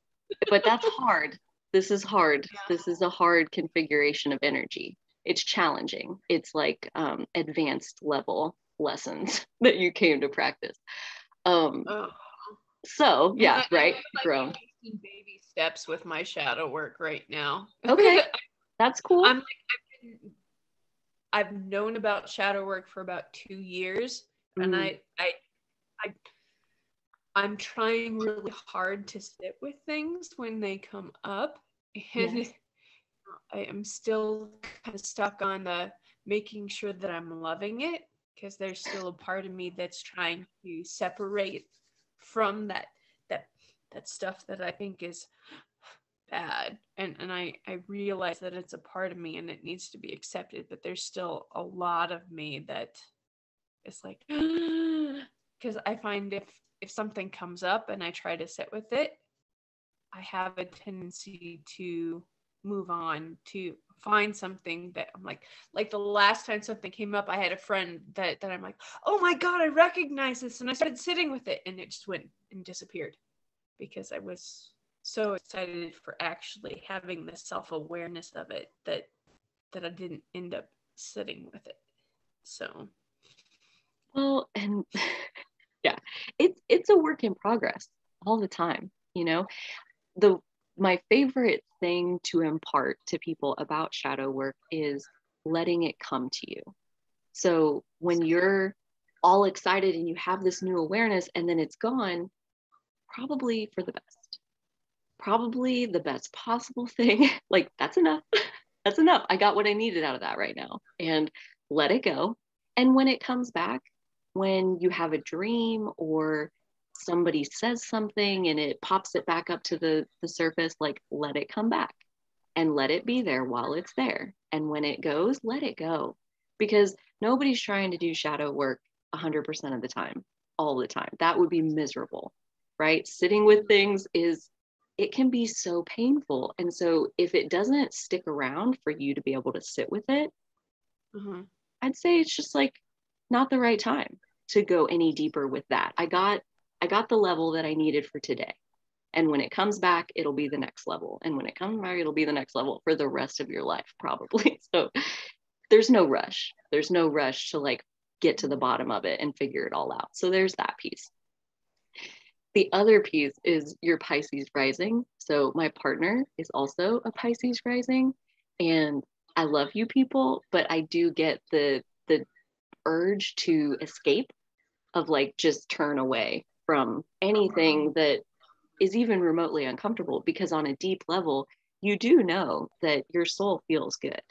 but that's hard. this is hard. Yeah. This is a hard configuration of energy. It's challenging. It's like um, advanced level lessons that you came to practice. Um, Oh. so yeah, I- I right, like grown. Baby steps with my shadow work right now. Okay. That's cool. I'm like I've, known about shadow work for about two years, and Mm. I I I I'm trying really hard to sit with things when they come up, and Yes. I am still kind of stuck on the making sure that I'm loving it because there's still a part of me that's trying to separate from that that that stuff that I think is bad and and I I realize that it's a part of me and it needs to be accepted but there's still a lot of me that is like because I find if if something comes up and I try to sit with it I have a tendency to move on to find something that I'm like like the last time something came up I had a friend that that I'm like oh my god I recognize this and I started sitting with it and it just went and disappeared because I was so excited for actually having the self-awareness of it that that I didn't end up sitting with it. So Well, and yeah, it's it's a work in progress all the time, you know. The my favorite thing to impart to people about shadow work is letting it come to you. So when you're all excited and you have this new awareness and then it's gone, probably for the best. Probably the best possible thing. like that's enough. that's enough. I got what I needed out of that right now. And let it go. And when it comes back, when you have a dream or somebody says something and it pops it back up to the, the surface, like let it come back and let it be there while it's there. And when it goes, let it go. Because nobody's trying to do shadow work 100% of the time, all the time. That would be miserable, right? Sitting with mm-hmm. things is, it can be so painful. And so if it doesn't stick around for you to be able to sit with it, mhm. I'd say it's just like not the right time to go any deeper with that. I got I got the level that I needed for today. And when it comes back, it'll be the next level. And when it comes back, it'll be the next level for the rest of your life, probably. So there's no rush. There's no rush to like get to the bottom of it and figure it all out. So there's that piece. The other piece is your Pisces rising. So my partner is also a Pisces rising. And I love you people, but I do get the the urge to escape of like just turn away from anything that is even remotely uncomfortable because on a deep level you do know that your soul feels good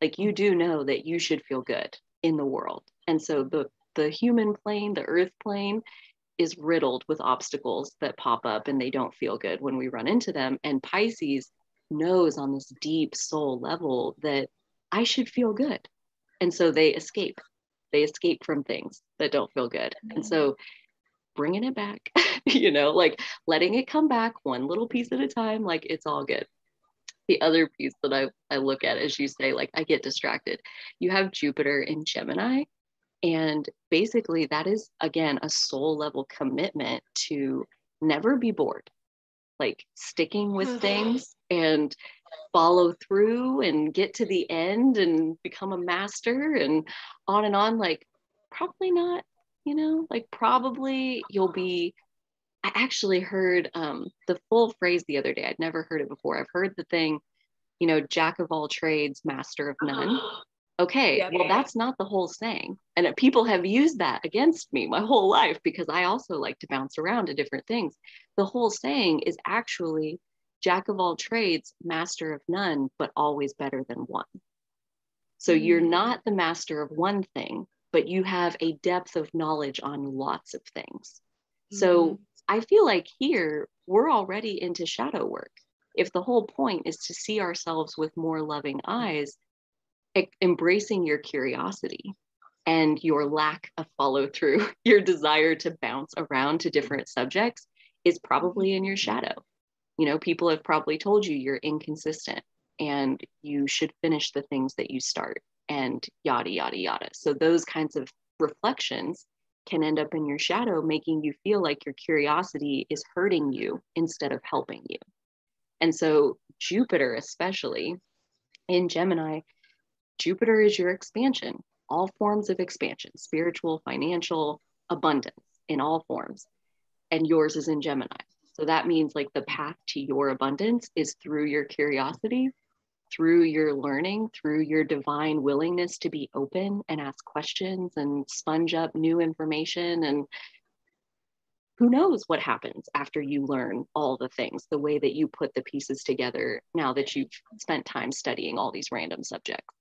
like you do know that you should feel good in the world and so the the human plane the earth plane is riddled with obstacles that pop up and they don't feel good when we run into them. And pisces knows on this deep soul level that i should feel good. And so they escape. They escape from things that don't feel good. And so mm-hmm. bringing it back you know like letting it come back one little piece at a time like it's all good. The other piece that I, I look at as you say like i get distracted. You have jupiter in gemini and basically that is again a soul level commitment to never be bored. Like sticking with things and follow through and get to the end and become a master and on and on. Like probably not you know? Like probably you'll be i actually heard um, the full phrase the other day. I'd never heard it before. I've heard the thing you know jack of all trades master of none okay Yeah. well that's not the whole saying and people have used that against me my whole life because i also like to bounce around to different things the whole saying is actually jack of all trades master of none but always better than one so you're Mm. not the master of one thing but you have a depth of knowledge on lots of things so I feel like here we're already into shadow work. If the whole point is to see ourselves with more loving eyes, embracing your curiosity and your lack of follow through, your desire to bounce around to different subjects is probably in your shadow. You know, people have probably told you you're inconsistent and you should finish the things that you start and yada, yada, yada. So those kinds of reflections can end up in your shadow, making you feel like your curiosity is hurting you instead of helping you. And so, Jupiter, especially in Gemini, Jupiter is your expansion, all forms of expansion, spiritual, financial, abundance in all forms. And yours is in Gemini. So that means like the path to your abundance is through your curiosity, through your learning, through your divine willingness to be open and ask questions and sponge up new information. And who knows what happens after you learn all the things, the way that you put the pieces together now that you've spent time studying all these random subjects.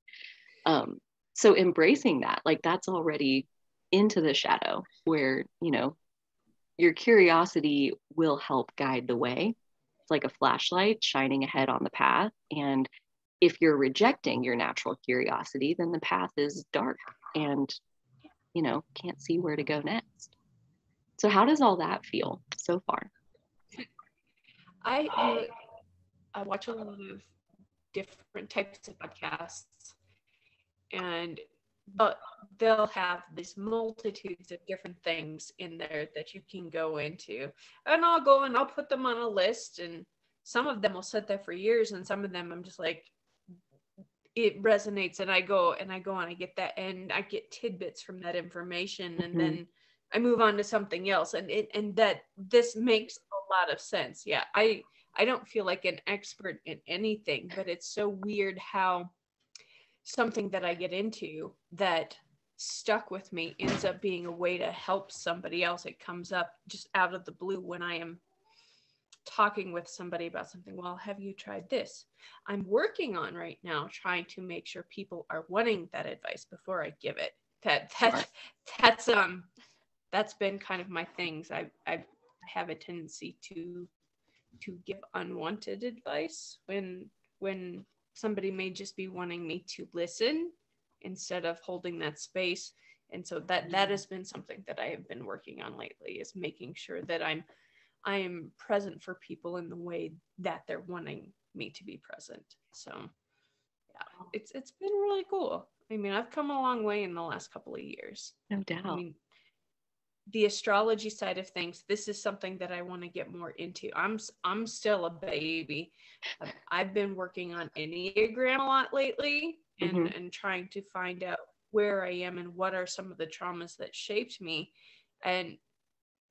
Um, so embracing that, like that's already into the shadow where, you know, your curiosity will help guide the way. It's like a flashlight shining ahead on the path. And if you're rejecting your natural curiosity, then the path is dark and, you know, can't see where to go next. So, how does all that feel so far? I uh, I watch a lot of different types of podcasts, and but they'll have these multitudes of different things in there that you can go into, and I'll go and I'll put them on a list, and some of them will sit there for years, and some of them I'm just like, it resonates and I go and I go and I get that and I get tidbits from that information and mm-hmm. then I move on to something else and it and that this makes a lot of sense. Yeah. I I don't feel like an expert in anything, but it's so weird how something that I get into that stuck with me ends up being a way to help somebody else. It comes up just out of the blue when I am talking with somebody about something. Well have you tried this? I'm working on right now trying to make sure people are wanting that advice before i give it. That that that's um that's been kind of my things. I i have a tendency to to give unwanted advice when when somebody may just be wanting me to listen instead of holding that space and so that that mm-hmm. has been something that i have been working on lately is making sure that i'm I am present for people in the way that they're wanting me to be present. So yeah, it's it's been really cool. I mean, I've come a long way in the last couple of years. No doubt. I mean, the astrology side of things, this is something that I want to get more into. I'm I'm still a baby. I've been working on Enneagram a lot lately and mm-hmm. and trying to find out where I am and what are some of the traumas that shaped me. And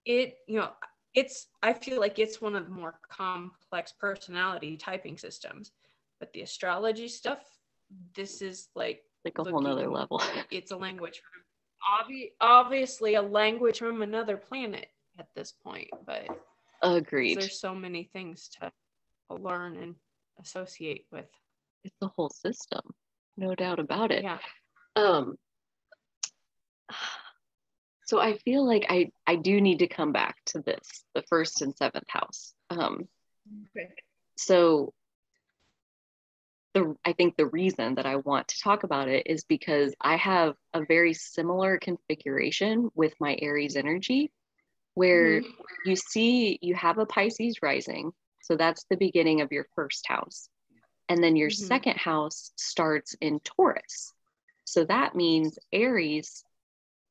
it, you know, it's i feel like it's one of the more complex personality typing systems but the astrology stuff this is like like a whole nother level it's a language obvi- obviously a language from another planet at this point but agreed there's so many things to learn and associate with it's a whole system no doubt about it yeah um so I feel like I I do need to come back to this, the first and seventh house. Um, okay. So the I think the reason that I want to talk about it is because I have a very similar configuration with my Aries energy, where mm-hmm. you see you have a Pisces rising, so that's the beginning of your first house, and then your mm-hmm. second house starts in Taurus. So that means Aries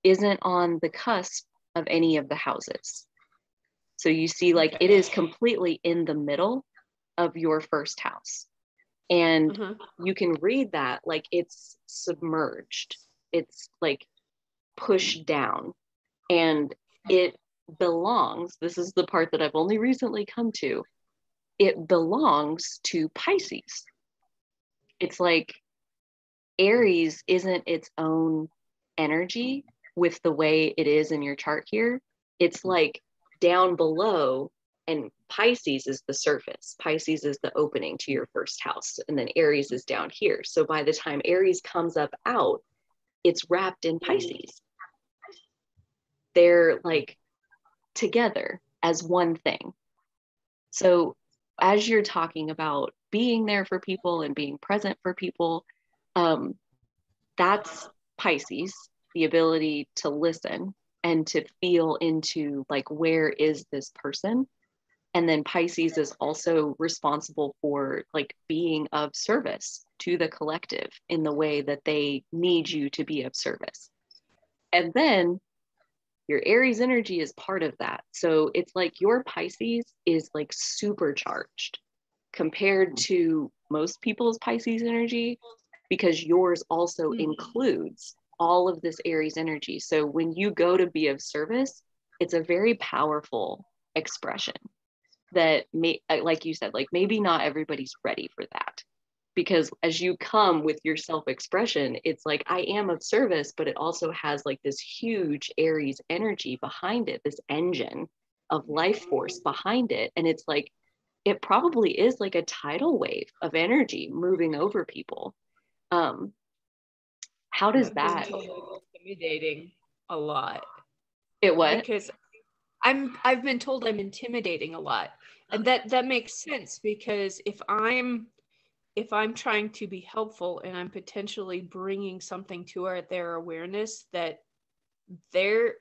isn't on the cusp of any of the houses. So you see, like it is completely in the middle of your first house. And mm-hmm. you can read that like it's submerged, it's like pushed down, and it belongs. This is the part that I've only recently come to. It belongs to Pisces. It's like Aries isn't its own energy, with the way it is in your chart here, it's like down below and Pisces is the surface. Pisces is the opening to your first house, and then Aries is down here. So by the time Aries comes up out, it's wrapped in Pisces. They're like together as one thing. So as you're talking about being there for people and being present for people, um, that's Pisces the ability to listen and to feel into like where is this person and then pisces is also responsible for like being of service to the collective in the way that they need you to be of service and then your aries energy is part of that so it's like your pisces is like supercharged compared to most people's Pisces energy because yours also Mhm. includes all of this Aries energy. So when you go to be of service, it's a very powerful expression that may uh, like you said like maybe not everybody's ready for that. Because as you come with your self-expression it's like i am of service but it also has like this huge aries energy behind it this engine of life force behind it. And it's like it probably is like a tidal wave of energy moving over people. Um how does that told intimidating a lot. It was because I'm I've been told I'm intimidating a lot. And that that makes sense because if I'm if I'm trying to be helpful and I'm potentially bringing something to our, their awareness that they're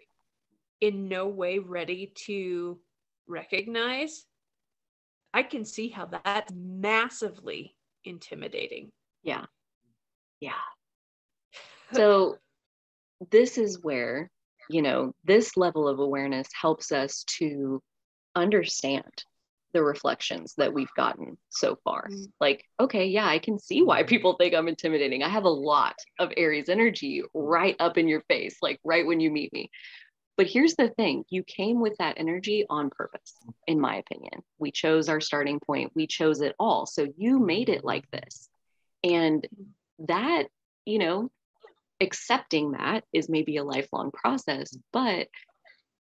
in no way ready to recognize, I can see how that's massively intimidating. Yeah. Yeah. So this is where, you know, this level of awareness helps us to understand the reflections that we've gotten so far. Mm. Like, okay, yeah, I can see why people think I'm intimidating. I have a lot of Aries energy right up in your face, like right when you meet me. But here's the thing you came with that energy on purpose, in my opinion. We chose our starting point, we chose it all. So you made it like this. And that, you know, accepting that is maybe a lifelong process. But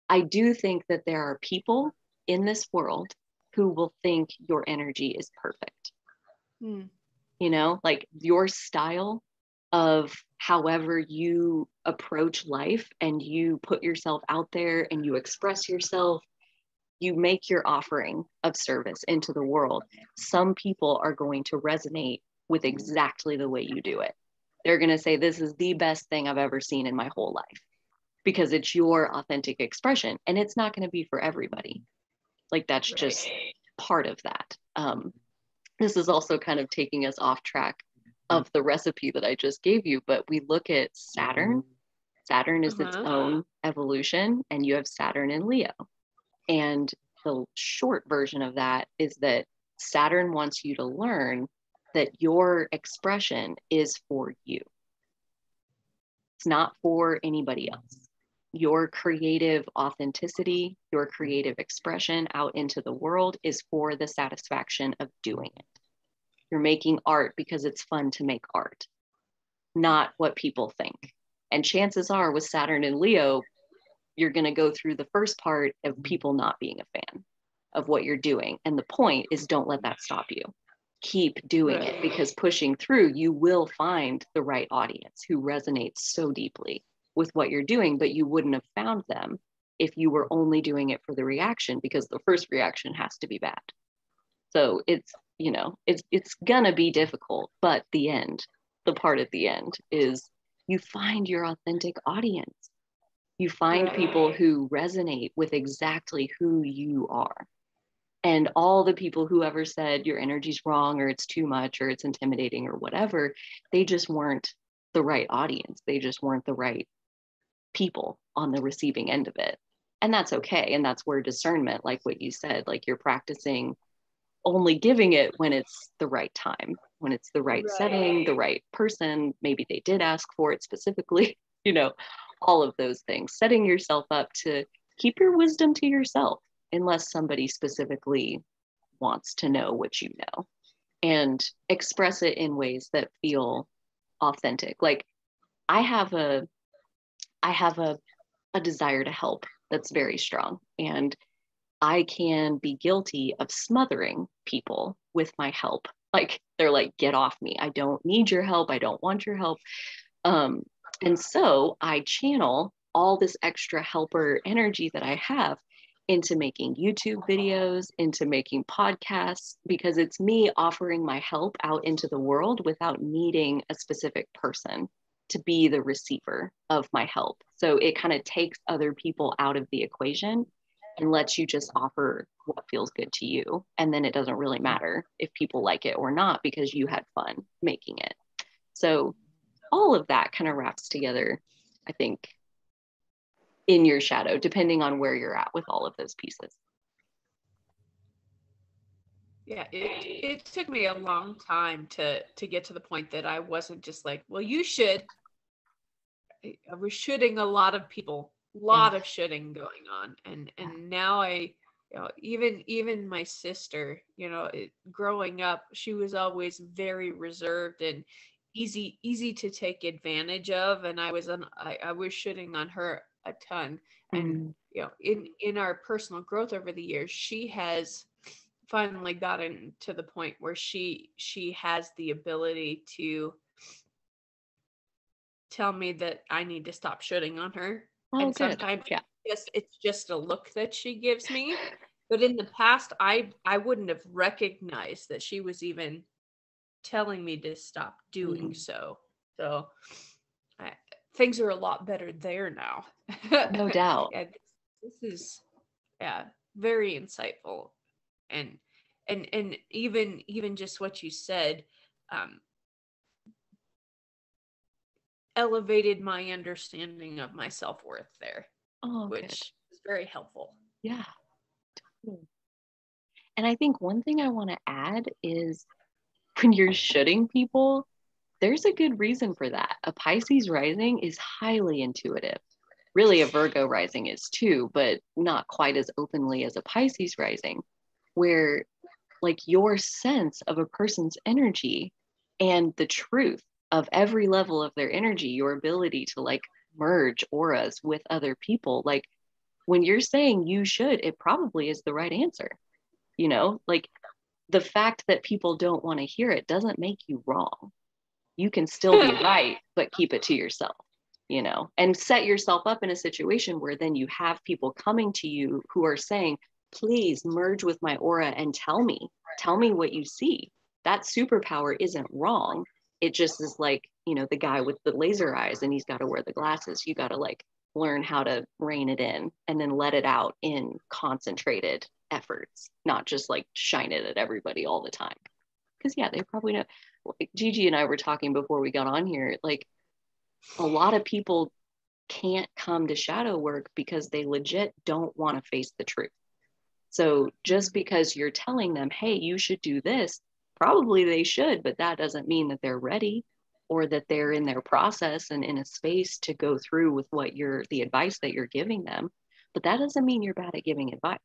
I do think that there are people in this world who will think your energy is perfect. Hmm. You know, like your style of however you approach life and you put yourself out there and you express yourself, you make your offering of service into the world. Some people are going to resonate with exactly the way you do it. They're going to say, This is the best thing I've ever seen in my whole life because it's your authentic expression and it's not going to be for everybody. Like, that's just part of that. Um, this is also kind of taking us off track of the recipe that I just gave you, but we look at Saturn. Saturn is its Uh-huh. own evolution, and you have Saturn in Leo. And the short version of that is that Saturn wants you to learn that your expression is for you. It's not for anybody else. Your creative authenticity, your creative expression out into the world is for the satisfaction of doing it. You're making art because it's fun to make art, not what people think. And chances are, with Saturn and Leo, you're going to go through the first part of mm-hmm. people not being a fan of what you're doing. And the point is, don't let that stop you. Keep doing it because pushing through, you will find the right audience who resonates so deeply with what you're doing, but you wouldn't have found them if you were only doing it for the reaction because the first reaction has to be bad. So it's, you know, it's it's gonna be difficult, but the end, the part at the end is you find your authentic audience. You find people who resonate with exactly who you are. And all the people who ever said your energy's wrong or it's too much or it's intimidating or whatever, they just weren't the right audience. They just weren't the right people on the receiving end of it. And that's okay. And that's where discernment, like what you said, like you're practicing only giving it when it's the right time, when it's the right, Right. setting, the right person. Maybe they did ask for it specifically, you know, all of those things. Setting yourself up to keep your wisdom to yourself unless somebody specifically wants to know what you know and express it in ways that feel authentic. Like I have a I have a a desire to help that's very strong and I can be guilty of smothering people with my help. Like they're like, get off me. I don't need your help. I don't want your help. Um, and so I channel all this extra helper energy that I have into making YouTube videos, into making podcasts, because it's me offering my help out into the world without needing a specific person to be the receiver of my help. So it kind of takes other people out of the equation and lets you just offer what feels good to you. And then it doesn't really matter if people like it or not because you had fun making it. So all of that kind of wraps together, I think, in your shadow, depending on where you're at with all of those pieces. yeah it, it took me a long time to to get to the point that i wasn't just like well you should i was shooting a lot of people a lot yeah. of shooting going on and and now i you know even even my sister you know it, growing up she was always very reserved and easy easy to take advantage of and i was on I, I was shooting on her a ton and mm. you know in in our personal growth over the years she has finally gotten to the point where she she has the ability to tell me that I need to stop shooting on her. Oh, and good. sometimes yeah. just it's just a look that she gives me. But in the past I I wouldn't have recognized that she was even telling me to stop doing mm. so. So things are a lot better there now. no doubt. yeah, this, this is yeah, very insightful and and and even even just what you said um elevated my understanding of my self-worth there oh, which is very helpful yeah and i think one thing i want to add is when you're shooting people there's a good reason for that a pisces rising is highly intuitive really a virgo rising is too but not quite as openly as a pisces rising where like your sense of a person's energy and the truth of every level of their energy, your ability to like merge auras with other people, like when you're saying you should, it probably is the right answer. You know, like the fact that people don't want to hear it doesn't make you wrong. You can still be right, but keep it to yourself, you know, and set yourself up in a situation where then you have people coming to you who are saying, please merge with my aura and tell me, tell me what you see. That superpower isn't wrong. It just is like, you know, the guy with the laser eyes and he's got to wear the glasses. You got to like learn how to rein it in and then let it out in concentrated efforts, not just like shine it at everybody all the time. Because, yeah, they probably know. Like Gigi and I were talking before we got on here, like a lot of people can't come to shadow work because they legit don't want to face the truth. So just because you're telling them, hey, you should do this, probably they should, but that doesn't mean that they're ready or that they're in their process and in a space to go through with what you're the advice that you're giving them. But that doesn't mean you're bad at giving advice.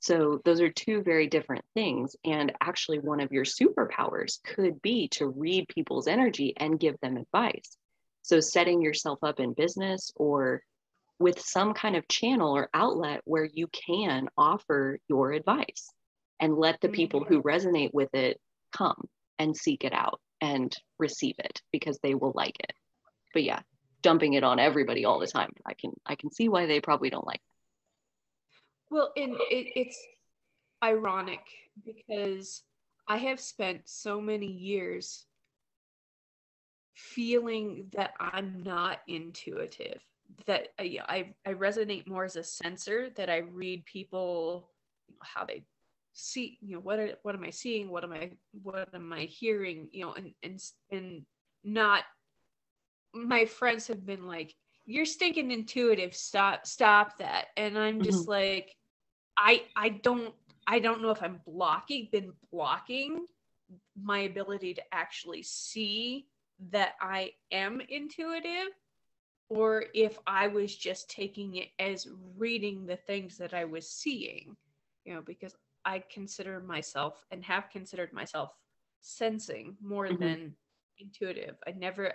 So those are two very different things. And actually, one of your superpowers could be to read people's energy and give them advice. So setting yourself up in business or with some kind of channel or outlet where you can offer your advice and let the people who mm-hmm. resonate with it come and seek it out and receive it because they will like it. But yeah, dumping it on everybody all the time, I can I can see why they probably don't like it. Well, and it, it's ironic because I have spent so many years feeling that I'm not intuitive that I, I, I resonate more as a sensor that I read people how they see you know what are, what am I seeing? What am I what am I hearing? You know and and and not my friends have been like you're stinking intuitive stop stop that and I'm just mm-hmm. like I I don't I don't know if I'm blocking been blocking my ability to actually see that I am intuitive or if I was just taking it as reading the things that I was seeing, you know, because I consider myself and have considered myself sensing more mm-hmm. than intuitive. I never,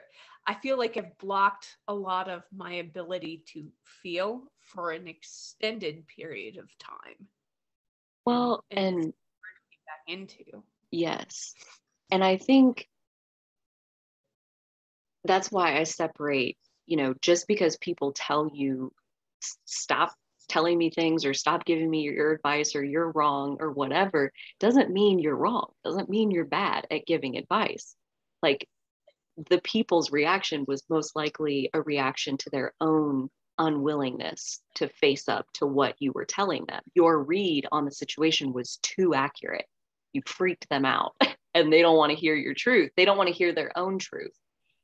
I feel like I've blocked a lot of my ability to feel for an extended period of time. Um, well, and, and back into. Yes. And I think that's why I separate you know, just because people tell you stop telling me things or stop giving me your, your advice or you're wrong or whatever doesn't mean you're wrong doesn't mean you're bad at giving advice like the people's reaction was most likely a reaction to their own unwillingness to face up to what you were telling them your read on the situation was too accurate you freaked them out and they don't want to hear your truth they don't want to hear their own truth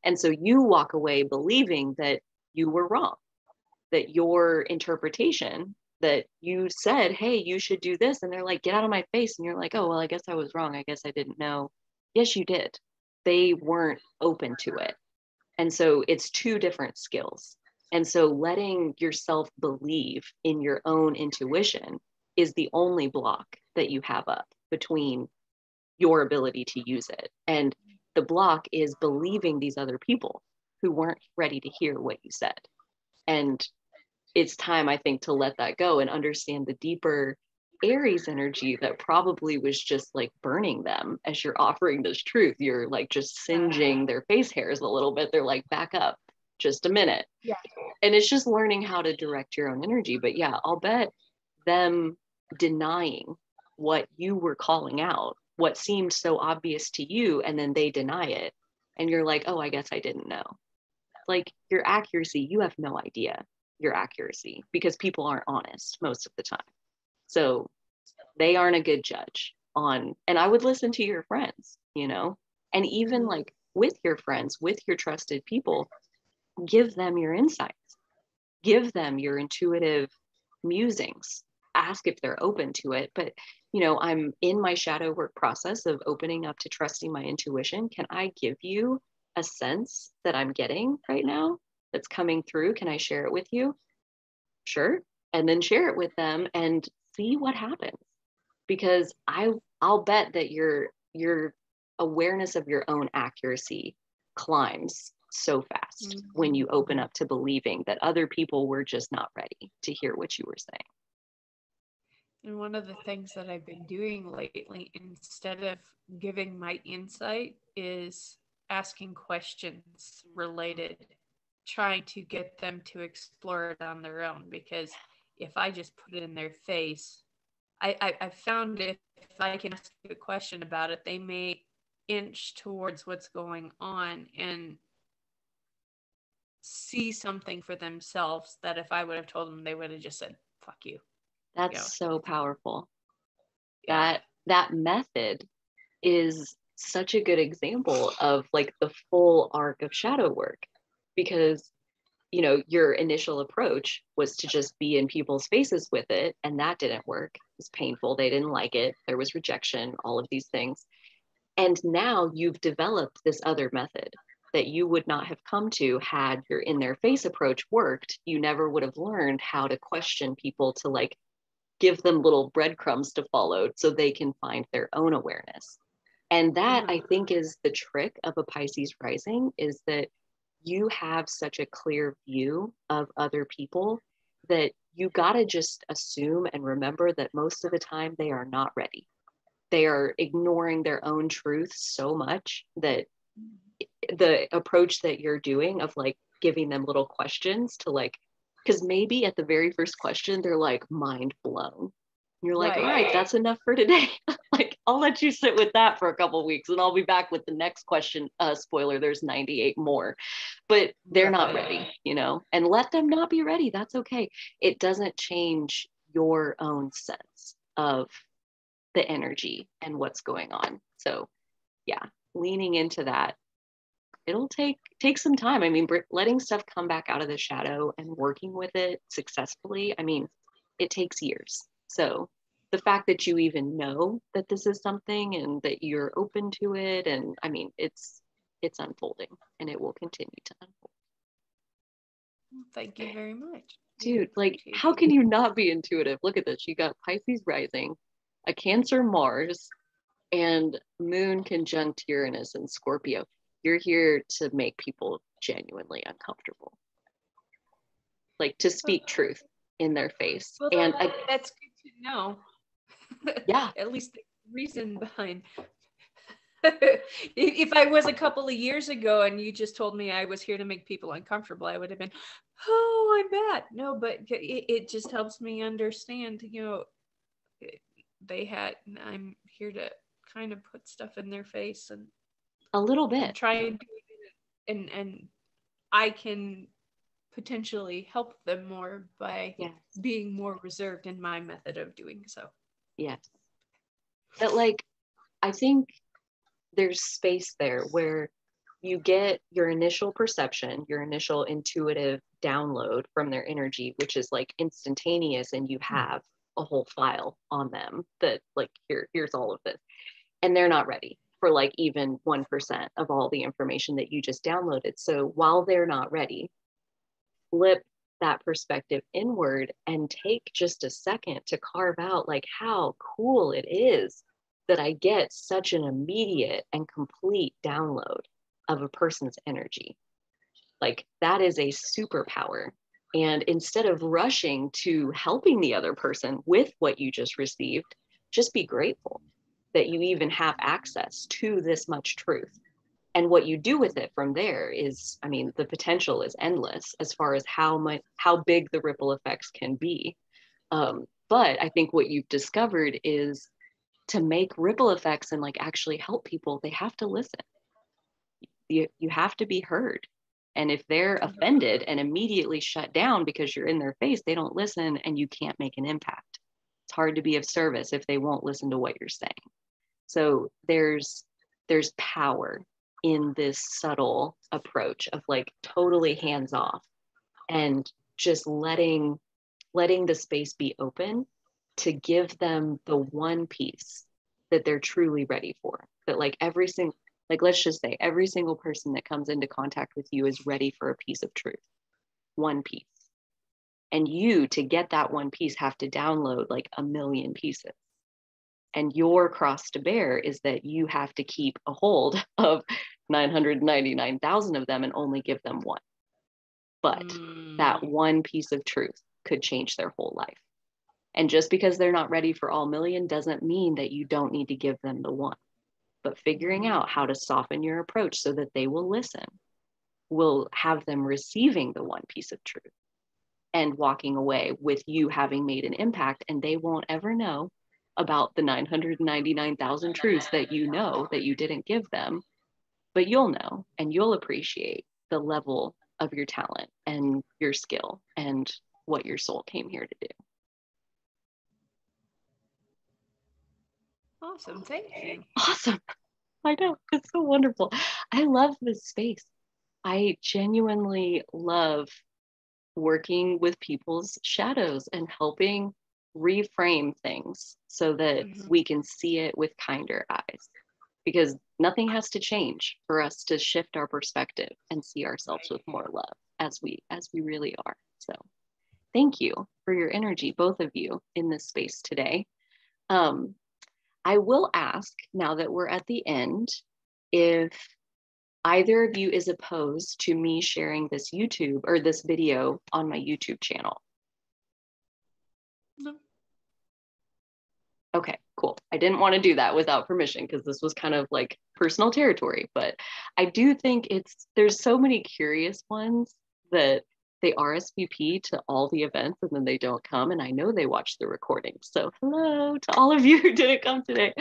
and so you walk away believing that you were wrong, that your interpretation that you said, hey, you should do this. And they're like, get out of my face. And you're like, oh, well, I guess I was wrong. I guess I didn't know. Yes, you did. They weren't open to it. And so it's two different skills. And so letting yourself believe in your own intuition is the only block that you have up between your ability to use it. And the block is believing these other people who weren't ready to hear what you said. And it's time, I think, to let that go and understand the deeper Aries energy that probably was just like burning them as you're offering this truth. You're like just singeing their face hairs a little bit. They're like, back up just a minute. Yeah. And it's just learning how to direct your own energy. But yeah, I'll bet them denying what you were calling out, what seemed so obvious to you, and then they deny it. And you're like, oh, I guess I didn't know. Like your accuracy, you have no idea your accuracy because people aren't honest most of the time. So they aren't a good judge on, and I would listen to your friends, you know, and even mm-hmm. like with your friends, with your trusted people, give them your insights, give them your intuitive musings, ask if they're open to it. But, you know, I'm in my shadow work process of opening up to trusting my intuition. Can I give you a sense that I'm getting right now? that's coming through can i share it with you sure and then share it with them and see what happens because i i'll bet that your your awareness of your own accuracy climbs so fast mm-hmm. when you open up to believing that other people were just not ready to hear what you were saying and one of the things that I've been doing lately, instead of giving my insight, is asking questions related trying to get them to explore it on their own because if I just put it in their face, I, I, I found if, if I can ask a question about it, they may inch towards what's going on and see something for themselves that if I would have told them, they would have just said, fuck you. That's you so powerful. That that method is such a good example of like the full arc of shadow work because you know your initial approach was to just be in people's faces with it and that didn't work. It was painful. They didn't like it. There was rejection all of these things. And now you've developed this other method that you would not have come to had your in their face approach worked. You never would have learned how to question people to like give them little breadcrumbs to follow so they can find their own awareness. And that i think is the trick of a pisces rising is that you have such a clear view of other people that you got to just assume and remember that most of the time they are not ready. They are ignoring their own truth so much that the approach that you're doing of like giving them little questions to like, because maybe at the very first question, they're like mind blown. You're like, right. all right, that's enough for today. like, I'll let you sit with that for a couple weeks and I'll be back with the next question. Uh, spoiler, there's 98 more, but they're not ready, you know, and let them not be ready. That's okay. It doesn't change your own sense of the energy and what's going on. So, yeah, leaning into that it'll take take some time i mean letting stuff come back out of the shadow and working with it successfully i mean it takes years so the fact that you even know that this is something and that you're open to it, and I mean, it's it's unfolding and it will continue to unfold. Thank you very much. Dude, like, how can you not be intuitive? Look at this. You got Pisces rising, a Cancer Mars, and Moon conjunct Uranus and Scorpio. You're here to make people genuinely uncomfortable. Like to speak truth in their face. Well, and I, that's good to know. Yeah. At least the reason behind. if I was a couple of years ago and you just told me I was here to make people uncomfortable, I would have been, oh, I'm bad. No, but it, it just helps me understand, you know, they had, I'm here to kind of put stuff in their face and a little bit try and do it and and I can potentially help them more by yes. being more reserved in my method of doing so. Yes. But like, I think there's space there where you get your initial perception, your initial intuitive download from their energy, which is like instantaneous, and you mm-hmm. have a whole file on them that, like, here, here's all of this. And they're not ready for like even 1% of all the information that you just downloaded. So while they're not ready, flip that perspective inward and take just a second to carve out like how cool it is that I get such an immediate and complete download of a person's energy. Like that is a superpower. And instead of rushing to helping the other person with what you just received, just be grateful that you even have access to this much truth. And what you do with it from there is, I mean, the potential is endless as far as how much, how big the ripple effects can be. Um, but I think what you've discovered is to make ripple effects and like actually help people, they have to listen. You, you have to be heard. And if they're offended and immediately shut down because you're in their face they don't listen and you can't make an impact. It's hard to be of service if they won't listen to what you're saying. So there's there's power in this subtle approach of like totally hands off and just letting letting the space be open to give them the one piece that they're truly ready for that like every single like let's just say every single person that comes into contact with you is ready for a piece of truth one piece. And you to get that one piece have to download like a million pieces and your cross to bear is that you have to keep a hold of 999,000 of them and only give them one. But mm. that one piece of truth could change their whole life. And just because they're not ready for all million doesn't mean that you don't need to give them the one. But figuring out how to soften your approach so that they will listen will have them receiving the one piece of truth and walking away with you having made an impact and they won't ever know about the 999,000 truths that you know that you didn't give them but you'll know and you'll appreciate the level of your talent and your skill and what your soul came here to do Awesome. Thank you. Awesome. I know. It's so wonderful. I love this space. I genuinely love working with people's shadows and helping reframe things so that mm-hmm. we can see it with kinder eyes because nothing has to change for us to shift our perspective and see ourselves with more love as we as we really are so thank you for your energy both of you in this space today um, I will ask now that we're at the end if either of you is opposed to me sharing this YouTube or this video on my YouTube channel. No. Okay, cool. I didn't want to do that without permission because this was kind of like personal territory, but I do think it's there's so many curious ones that they RSVP to all the events and then they don't come. And I know they watch the recording. So hello to all of you who didn't come today.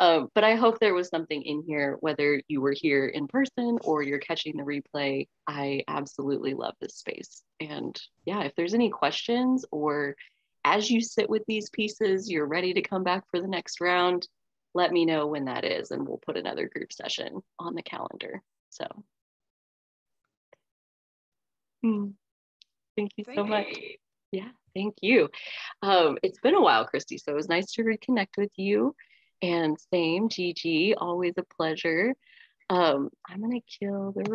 Um, but I hope there was something in here, whether you were here in person or you're catching the replay. I absolutely love this space. And yeah, if there's any questions or as you sit with these pieces, you're ready to come back for the next round, let me know when that is and we'll put another group session on the calendar. So. Hmm. Thank you so much. Yeah, thank you. Um, it's been a while, Christy, so it was nice to reconnect with you. And same, Gigi, always a pleasure. Um, I'm going to kill the